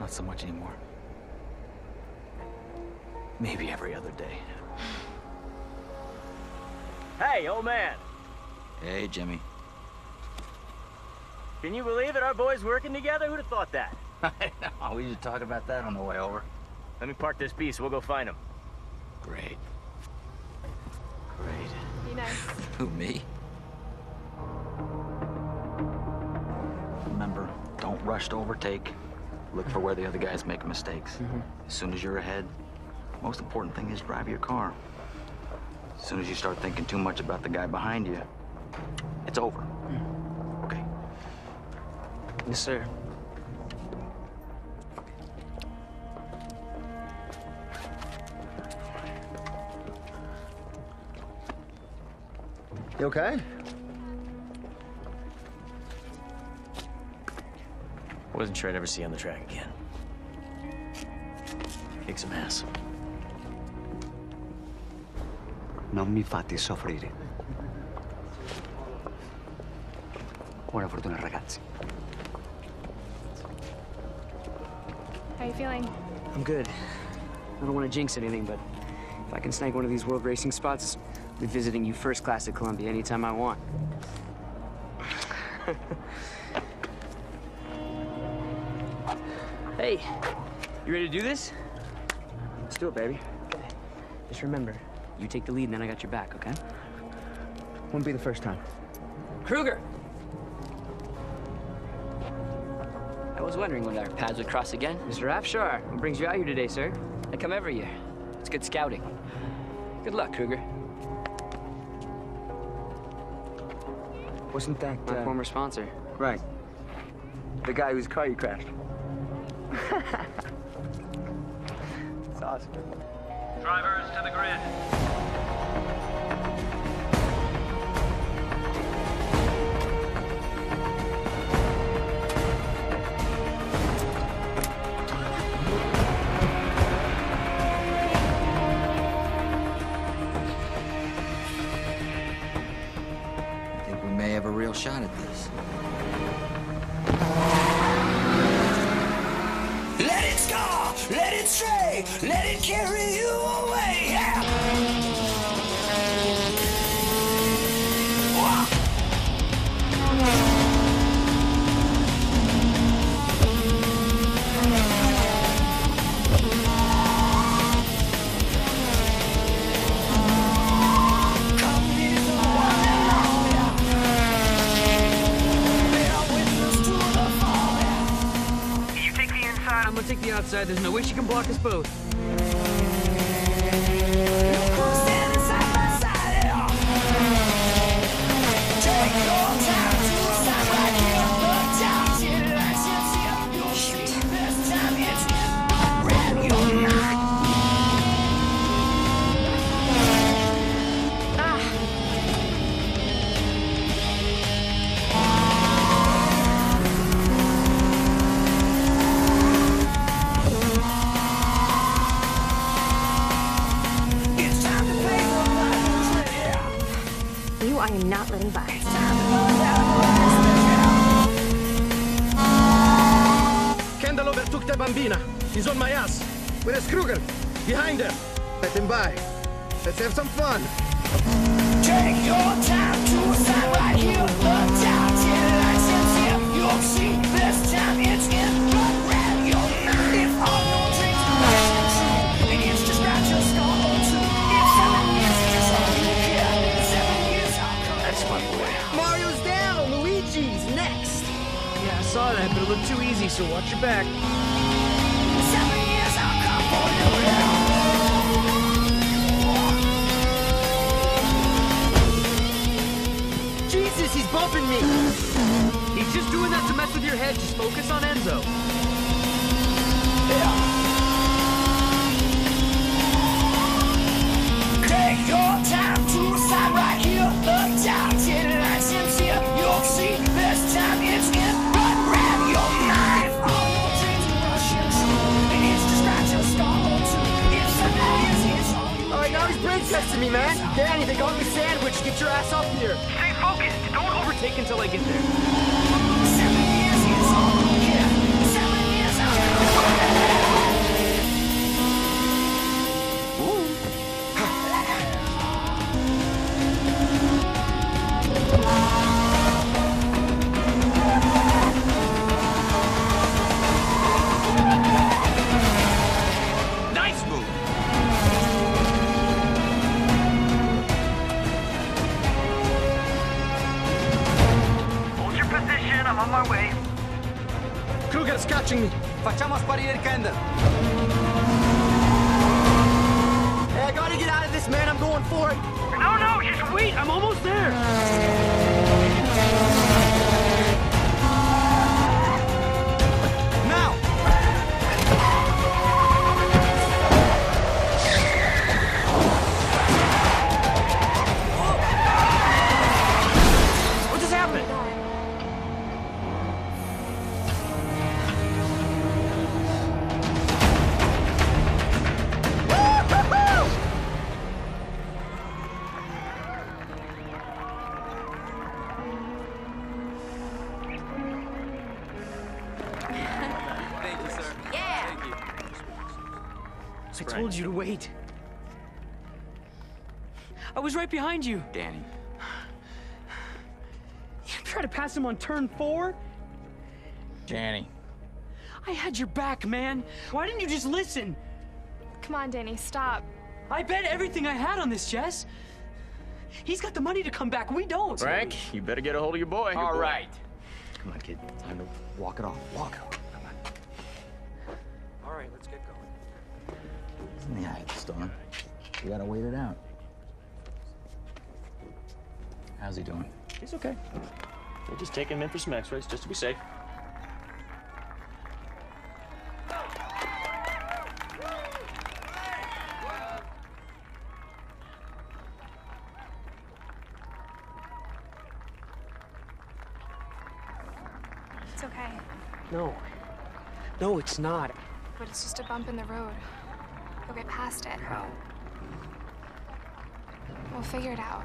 not so much anymore. Maybe every other day. Hey, old man. Hey, Jimmy. Can you believe it? Our boys working together? Who'd have thought that? We should talk about that on the way over. Let me park this beast. We'll go find him. Great. Great. You nice. Who, me? Rush to overtake. Look for where the other guys make mistakes. Mm-hmm. As soon as you're ahead, most important thing is drive your car. As soon as you start thinking too much about the guy behind you, it's over. Okay. Yes, sir. You okay? Wasn't sure I'd ever see you on the track again. Kick some ass. Non mi fate soffrire. Buona fortuna, ragazzi. How you feeling? I'm good. I don't want to jinx anything, but if I can snag one of these world racing spots, I'll be visiting you first class at Columbia anytime I want. hey, you ready to do this? Let's do it, baby. Okay. Just remember, you take the lead and then I got your back, okay? Won't be the first time. Krueger! I was wondering when our paths would cross again. Mr. Afshar, what brings you out here today, sir? I come every year. It's good scouting. Good luck, Krueger. Wasn't that My uh, former sponsor. Right. The guy whose car you crashed. Awesome. Drivers to the grid. There's no way she can block us both. Focus on Enzo. Take your time to decide right here. Look down till the lights here. You'll see this time it's in. Run round your mind. All your dreams are rushing true. And it's just not your skull or two. If seven years is all you All right, now he's brain testing me, man. Danny, they got me sandwich. Get your ass up here. Stay focused. Don't overtake until I get there. Catching me. Facciamo sparire il. Hey, I gotta get out of this, man. I'm going for it. No, no, just wait. I'm almost there. Right behind you. Danny, You try to pass him on turn four? Danny. I had your back, man. Why didn't you just listen? Come on, Danny, stop. I bet everything I had on this, Jess. He's got the money to come back. We don't. Frank, you better get a hold of your boy. All right. Come on, kid. Time to walk it off. Walk it off. Come on. All right, let's get going. It's in the eye of the storm. You gotta wait it out. How's he doing? He's okay. We're just taking him in for some x-rays, just to be safe. It's okay. No. No, it's not. But it's just a bump in the road. You'll get past it. How? We'll figure it out.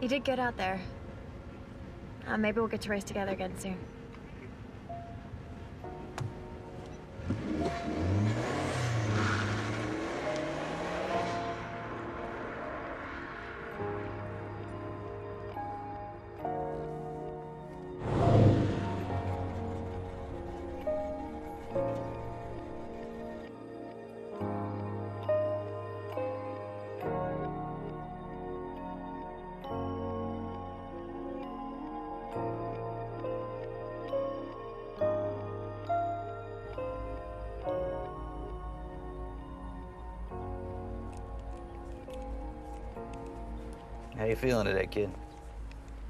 You did good out there. Uh, maybe we'll get to race together again soon. You feeling today, kid?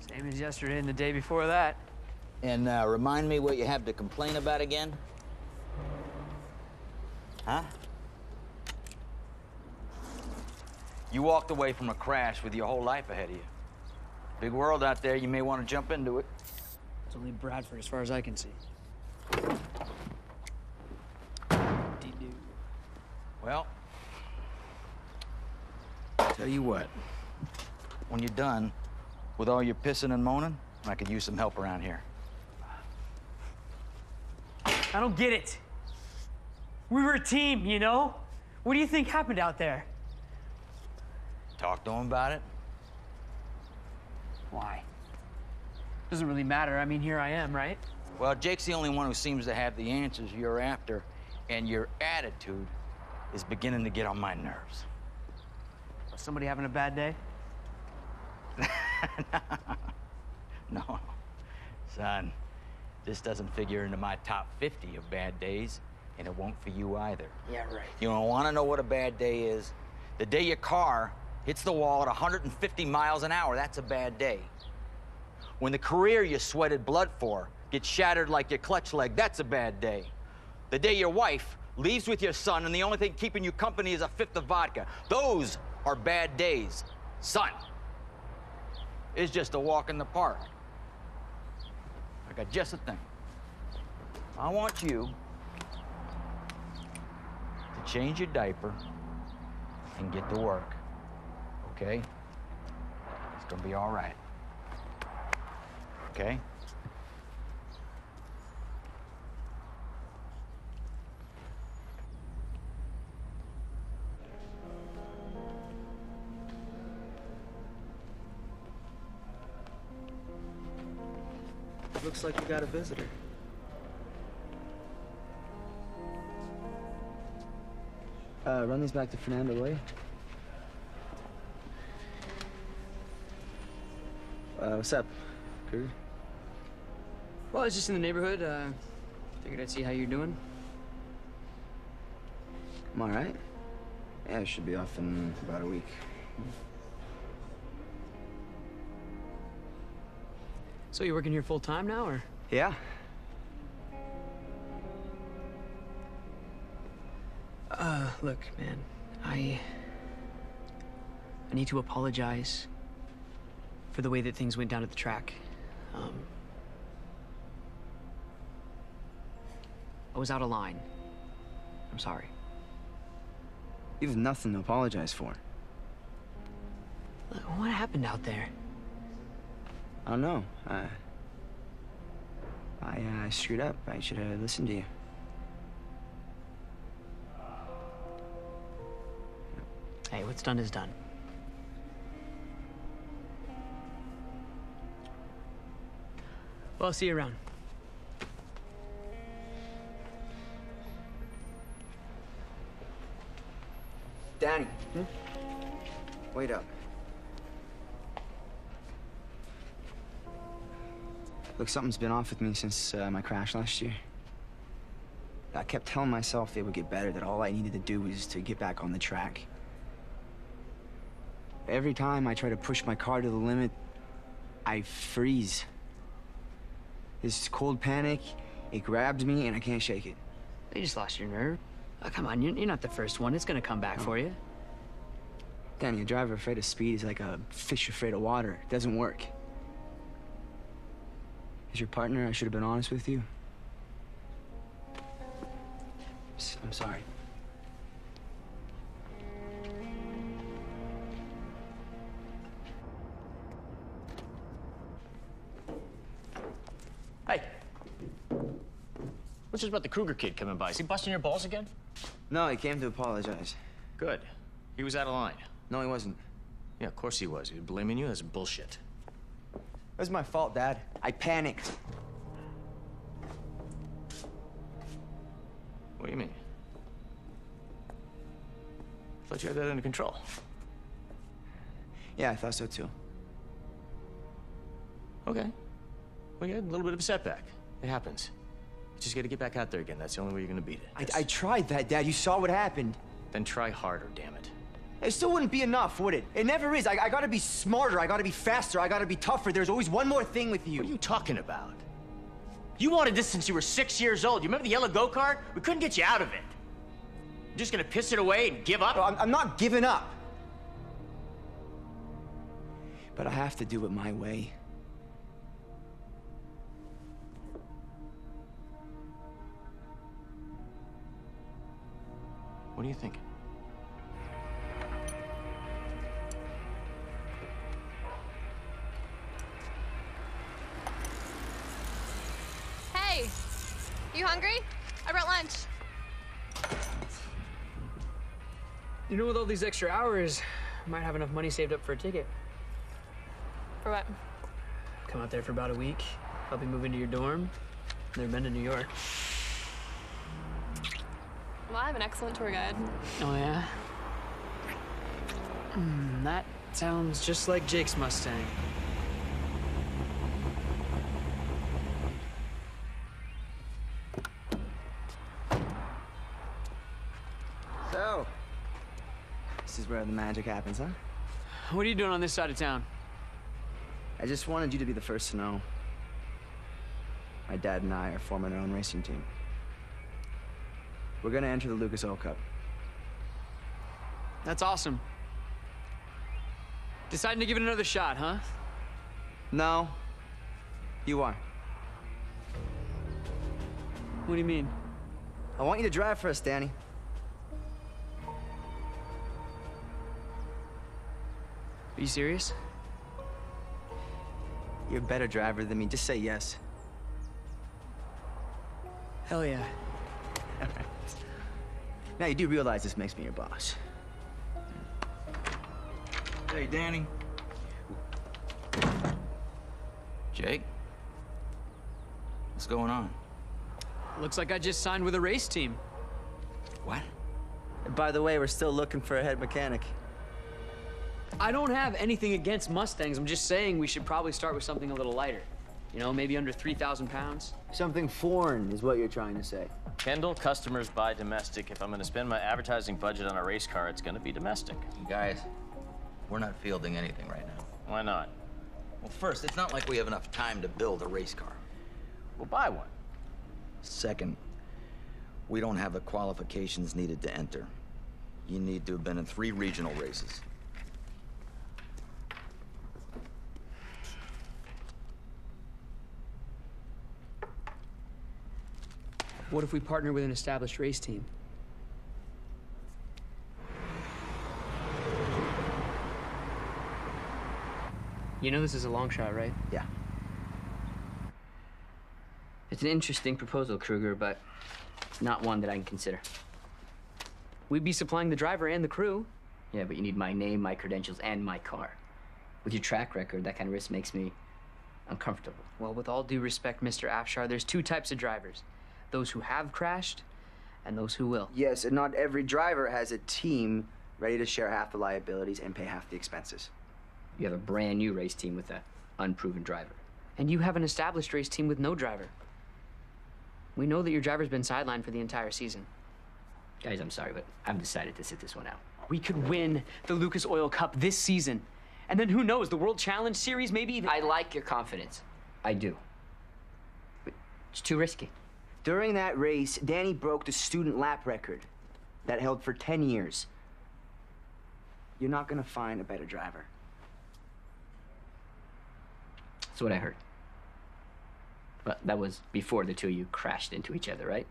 Same as yesterday and the day before that. And uh, remind me what you have to complain about again? Huh? You walked away from a crash with your whole life ahead of you. Big world out there, you may want to jump into it. It's only Bradford as far as I can see. Well, tell you what. When you're done with all your pissing and moaning, I could use some help around here. I don't get it. We were a team, you know? What do you think happened out there? Talk to him about it. Why? Doesn't really matter. I mean, here I am, right? Well, Jake's the only one who seems to have the answers you're after, and your attitude is beginning to get on my nerves. Somebody having a bad day? No. Son, this doesn't figure into my top 50 of bad days, and it won't for you either. Yeah, right. You don't want to know what a bad day is? The day your car hits the wall at 150 miles an hour, that's a bad day. When the career you sweated blood for gets shattered like your clutch leg, that's a bad day. The day your wife leaves with your son and the only thing keeping you company is a fifth of vodka, those are bad days. Son, it's just a walk in the park. I got just a thing. I want you to change your diaper and get to work. Okay? It's gonna be all right. Okay? Looks like we got a visitor. Uh, run these back to Fernando, will you? Uh, what's up, Krueger? Well, I was just in the neighborhood. Uh, figured I'd see how you're doing. I'm all right. Yeah, I should be off in about a week. So you're working here full time now, or? Yeah. Uh, look, man, I. I need to apologize for the way that things went down at the track. Um, I was out of line. I'm sorry. You have nothing to apologize for. Look, what happened out there? I don't know. I, I uh, screwed up. I should have listened to you. Hey, what's done is done. Well, I'll see you around. Danny. Wait up. Look, something's been off with me since uh, my crash last year. I kept telling myself it would get better, that all I needed to do was to get back on the track. Every time I try to push my car to the limit, I freeze. This cold panic, it grabs me and I can't shake it. You just lost your nerve. Oh, come on, you're, you're not the first one. It's gonna come back for you. Danny, a driver afraid of speed is like a fish afraid of water. It doesn't work. As your partner, I should have been honest with you. I'm sorry. Hey. What's this about the Krueger kid coming by? Is he busting your balls again? No, he came to apologize. Good. He was out of line. No, he wasn't. Yeah, of course he was. He was blaming you. That's bullshit. It was my fault, Dad. I panicked. What do you mean? I Thought you had that under control. Yeah, I thought so too. Okay. Well, you had a little bit of a setback. It happens. You just gotta get back out there again. That's the only way you're gonna beat it. I, I tried that, Dad. You saw what happened. Then try harder, damn it. It still wouldn't be enough, would it? It never is. I, I gotta be smarter. I gotta be faster. I gotta be tougher. There's always one more thing with you. What are you talking about? You wanted this since you were six years old. You remember the yellow go-kart? We couldn't get you out of it. You're just gonna piss it away and give up? I'm, I'm not giving up. But I have to do it my way. What are you thinking? You hungry? I brought lunch. You know, with all these extra hours, I might have enough money saved up for a ticket. For what? Come out there for about a week, help you move into your dorm. Never been to New York. Well, I have an excellent tour guide. Oh, yeah? Hmm, that sounds just like Jake's Mustang. So, this is where the magic happens, huh? What are you doing on this side of town? I just wanted you to be the first to know. My dad and I are forming our own racing team. We're gonna enter the Lucas Oil Cup. That's awesome. Deciding to give it another shot, huh? No. You are. What do you mean? I want you to drive for us, Danny. Are you serious? You're a better driver than me. Just say yes. Hell yeah. Now, you do realize this makes me your boss. Hey, Danny. Jake? What's going on? Looks like I just signed with a race team. What? By the way, we're still looking for a head mechanic. I don't have anything against Mustangs. I'm just saying we should probably start with something a little lighter. You know, maybe under 3,000 pounds. Something foreign is what you're trying to say. Kendall, customers buy domestic. If I'm gonna spend my advertising budget on a race car, it's gonna be domestic. Guys, we're not fielding anything right now. Why not? Well, first, it's not like we have enough time to build a race car. We'll buy one. Second, we don't have the qualifications needed to enter. You need to have been in three regional races. What if we partner with an established race team? You know this is a long shot, right? Yeah. It's an interesting proposal, Krueger, but not one that I can consider. We'd be supplying the driver and the crew. Yeah, but you need my name, my credentials, and my car. With your track record, that kind of risk makes me uncomfortable. Well, with all due respect, Mr. Afshar, there's two types of drivers those who have crashed and those who will. Yes, and not every driver has a team ready to share half the liabilities and pay half the expenses. You have a brand new race team with an unproven driver. And you have an established race team with no driver. We know that your driver's been sidelined for the entire season. Guys, I'm sorry, but I've decided to sit this one out. We could win the Lucas Oil Cup this season. And then who knows, the World Challenge Series, maybe even. I like your confidence. I do. But it's too risky. During that race, Danny broke the student lap record that held for 10 years. You're not gonna find a better driver. That's what I heard. But that was before the two of you crashed into each other, right?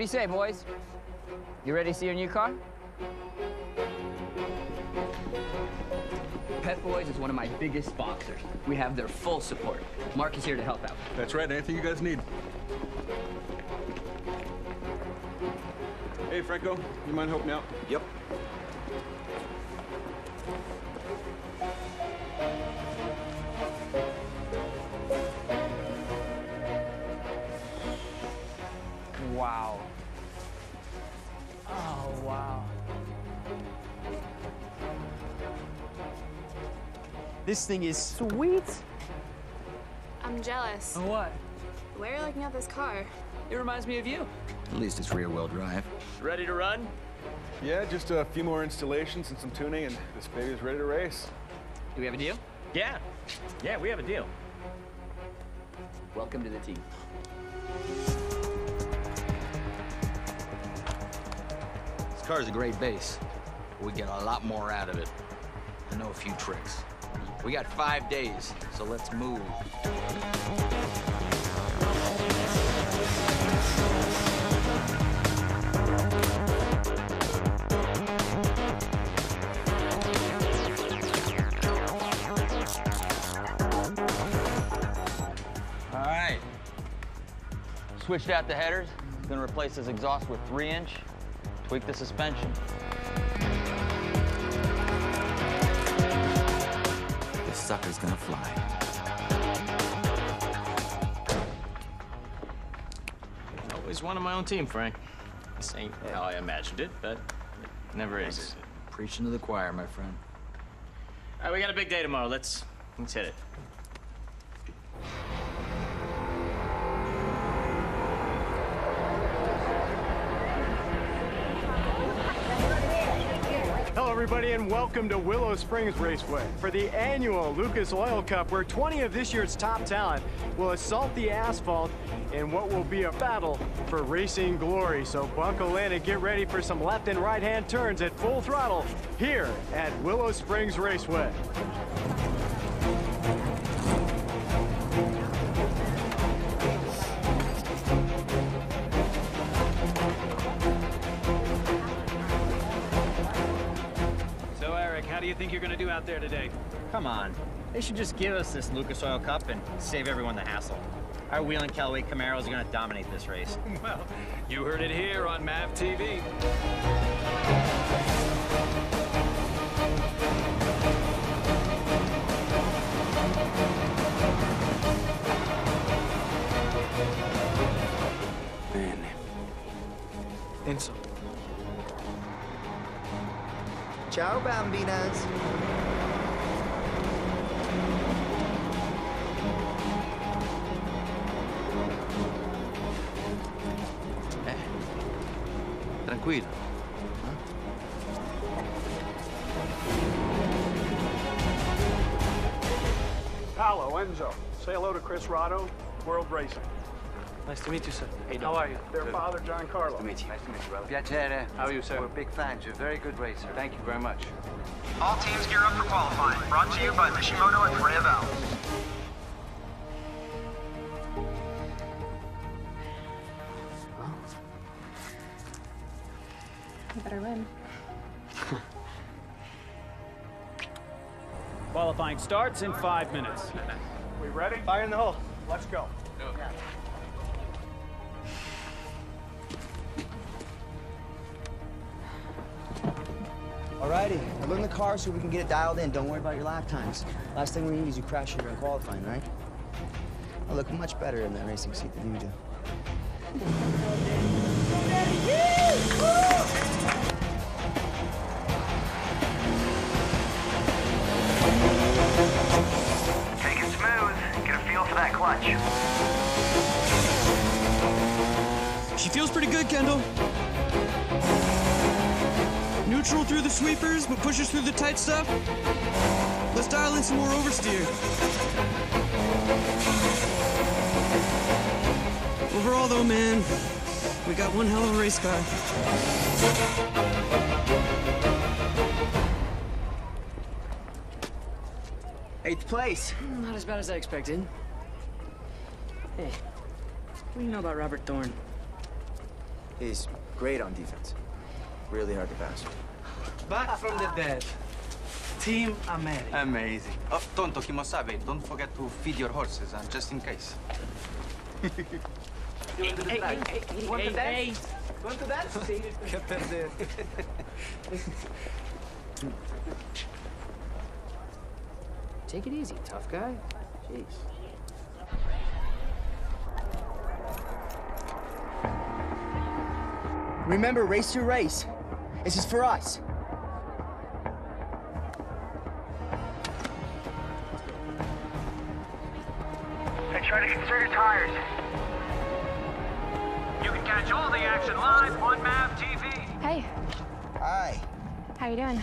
Do you say, boys? You ready to see your new car? Pep Boys is one of my biggest sponsors. We have their full support. Mark is here to help out. That's right. Anything you guys need. Hey, Franco, you mind helping me out? Yep. This thing is sweet. I'm jealous. Of what? Why are you looking at this car? It reminds me of you. At least it's rear-wheel drive. Ready to run? Yeah, just a few more installations and some tuning, and this baby's ready to race. Do we have a deal? Yeah. Yeah, we have a deal. Welcome to the team. This car's a great base. We get a lot more out of it. I know a few tricks. We got five days, so let's move. All right. Switched out the headers. Gonna replace this exhaust with three inch. Tweak the suspension. Sucker's gonna fly. Always wanted my own team, Frank. This ain't how I imagined it, but it never is. Preaching to the choir, my friend. All right, we got a big day tomorrow. Let's let's hit it. Everybody, and welcome to Willow Springs Raceway for the annual Lucas Oil Cup, where 20 of this year's top talent will assault the asphalt in what will be a battle for racing glory. So buckle in and get ready for some left and right hand turns at full throttle here at Willow Springs Raceway. Out there today? Come on. They should just give us this Lucas Oil Cup and save everyone the hassle. Our Whelen Callaway Camaros are gonna dominate this race. Well, you heard it here on MAV TV. Bene. Enzo. Ciao, bambinas. Tranquillo. Paolo, Enzo, say hello to Chris Rotto, World Racing. Nice to meet you, sir. Hey, How are you? Their father, Giancarlo. Nice to meet you. Nice to meet you, brother. Piacere. How are you, sir? We're big fans. You're a very good racer. Thank you very much. All teams gear up for qualifying. Brought to you by Mishimoto and Freya better win. Qualifying starts in five minutes. We ready? Fire in the hole. Let's go. Alrighty, now look in the car so we can get it dialed in. Don't worry about your lap times. Last thing we need is you crash here in qualifying, right? I look much better in that racing seat than you do. Clutch. She feels pretty good, Kendall. Neutral through the sweepers, but pushes through the tight stuff. Let's dial in some more oversteer. Overall, though, man, we got one hell of a race car. Eighth place. Hmm, not as bad as I expected. Hey, what do you know about Robert Thorne? He's great on defense. Really hard to pass. Back from the dead. Team America. Amazing. Oh, Tonto, Kimosabe, don't forget to feed your horses, uh, just in case. Hey, hey, hey, hey, Want to hey, dance? hey. Want to dance? Que perder. Take it easy, tough guy. Jeez. Remember, race your race. This is for us. Hey, try to conserve your tires. You can catch all the action live on MAV TV. Hey, Hi. how you doing?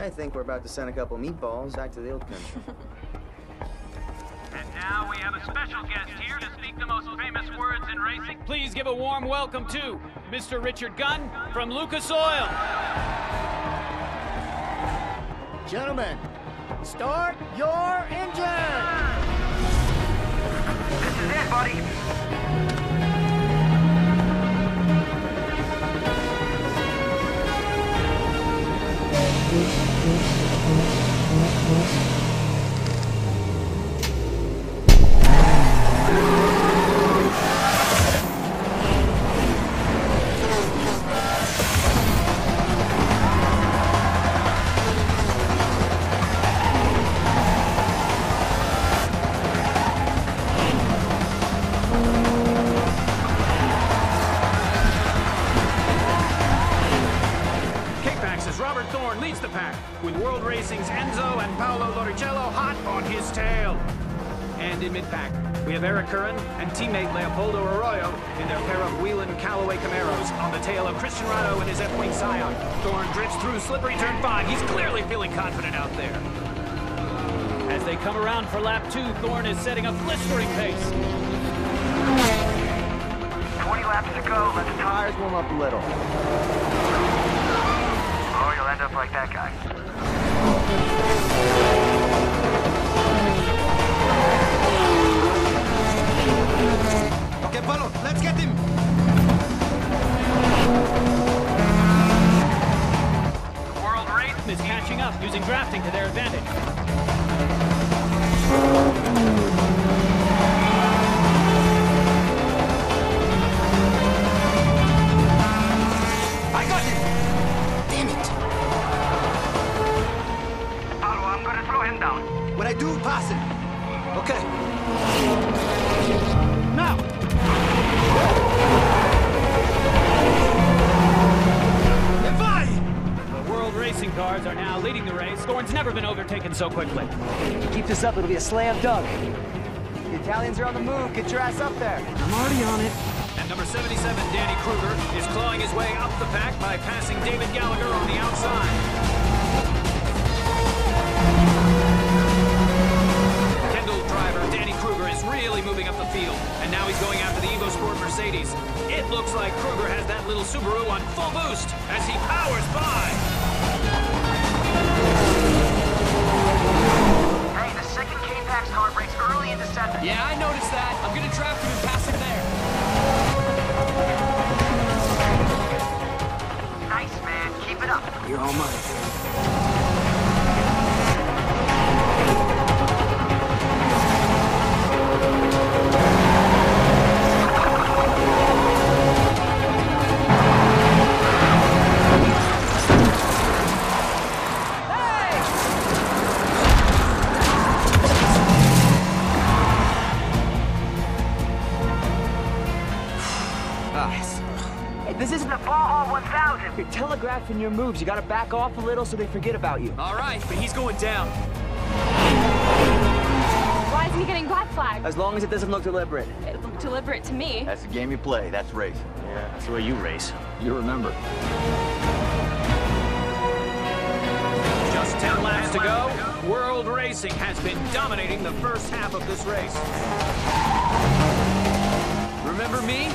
I think we're about to send a couple meatballs back to the old country. And now we have a special guest here to speak the most famous words in racing. Please give a warm welcome to Mr. Richard Gunn from Lucas Oil. Gentlemen, start your engine! This is it, buddy. And in mid-pack, we have Eric Curran and teammate Leopoldo Arroyo in their pair of Whelen Callaway Camaros on the tail of Christian Rado and his F-Wing Scion. Thorne drifts through slippery turn five. He's clearly feeling confident out there. As they come around for lap two, Thorne is setting a blistering pace. 20 laps to go. Let the tires warm up a little. Oh, you'll end up like that guy. Okay, Paulo, let's get him. The World Race is catching up using using drafting to their advantage. I got it! Damn it! Paolo, I'm gonna throw him down. When I do, pass him. Okay. Cars are now leading the race. Thorne's never been overtaken so quickly. Keep this up, it'll be a slam dunk. The Italians are on the move. Get your ass up there. I'm already on it. And number 77, Danny Krueger, is clawing his way up the pack by passing David Gallagher on the outside. Kendall driver Danny Krueger is really moving up the field, and now he's going after the Evo Sport Mercedes. It looks like Krueger has that little Subaru on full boost as he powers by. Breaks early in descent. Yeah, I noticed that. I'm gonna draft him and pass him there. Nice, man. Keep it up. You're all mine. Hey, You're your moves. You gotta back off a little so they forget about you. All right, but he's going down. Why isn't he getting black flag? As long as it doesn't look deliberate. It looked deliberate to me. That's the game you play. That's racing. Yeah, that's the way you race. You remember. Just 10 laps to go. World Racing has been dominating the first half of this race. Remember me?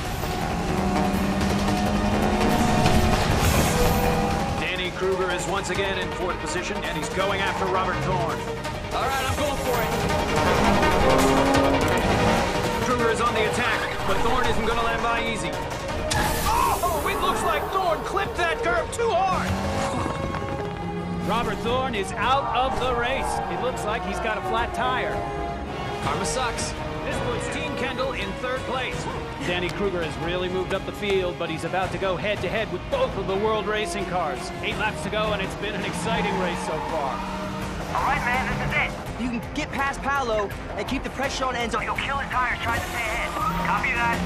Krueger is once again in fourth position, and he's going after Robert Thorne. All right, I'm going for it. Krueger is on the attack, but Thorne isn't going to let him by easy. Oh, it looks like Thorne clipped that curb too hard. Robert Thorne is out of the race. It looks like he's got a flat tire. Karma sucks. This puts Team Kendall in third place. Danny Krueger has really moved up the field, but he's about to go head-to-head with both of the World Racing cars. Eight laps to go, and it's been an exciting race so far. All right, man, this is it. You can get past Paolo and keep the pressure on Enzo. You'll kill his tires trying to stay ahead. Copy that.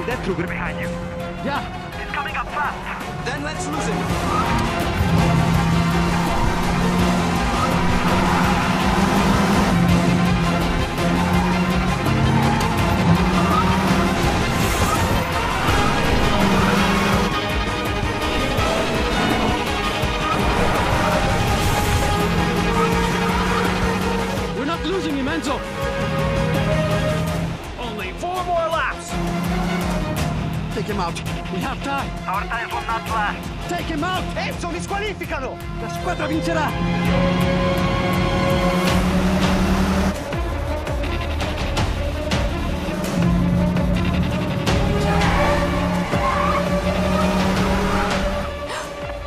Is that Krueger? Behind you. Yeah. He's coming up fast. Then let's lose him. Losing him, Enzo. Only four more laps. Take him out. We have time. Our tires will not last. Take him out. Enzo, mi squalificano! La squadra vincerà.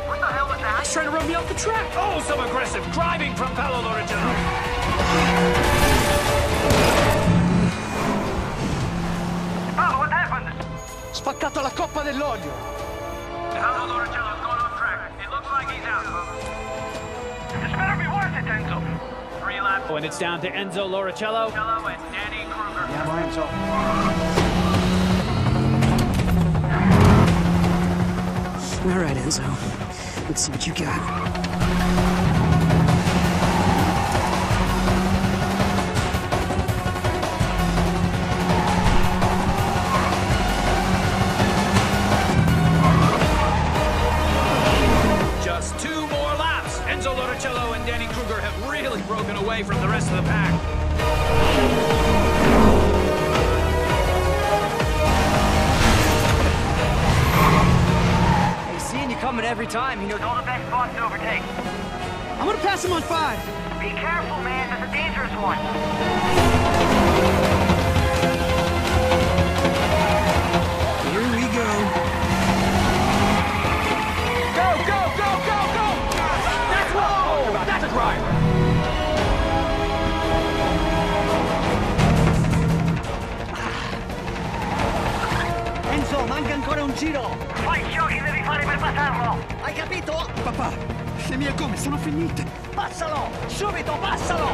What the hell was that? He's trying to run me off the track. Oh, some aggressive driving from Paolo Lorenzano. Paolo. Spaccato la coppa dell'olio. Paolo Loricello's going off track. It looks like he's out. This better be worth it, Enzo. Three laps. Oh, and it's down to Enzo Loricello. Cello and Danny Krueger. Yeah, by himself. All right, Enzo. Let's see what you got. Laps. Enzo Loricello and Danny Krueger have really broken away from the rest of the pack. Hey, seeing you coming every time, he knows Know the best spots to overtake. I'm gonna pass him on five. Be careful, man. That's a dangerous one. Enzo! Fai ciò che devi fare per passarlo! Hai capito? Papà, le mie gomme sono finite. Passalo! Subito, passalo!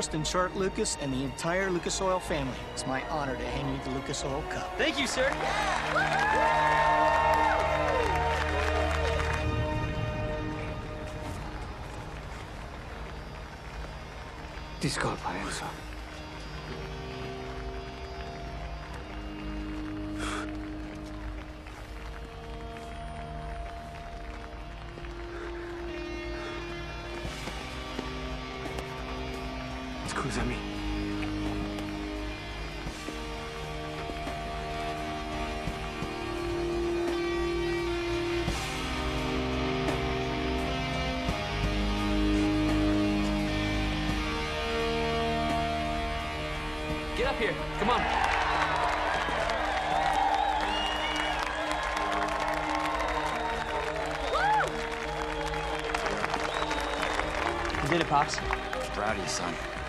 Behalf of Forrest and Chart Lucas and the entire Lucas Oil family, it's my honor to hand you the Lucas Oil Cup. Thank you, sir. Disculpa,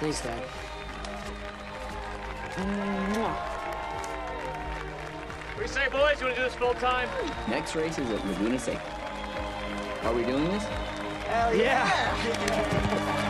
son. Thanks, Dad. What do you say, boys? You want to do this full time? Next race is at Laguna Seca. Are we doing this? Hell yeah!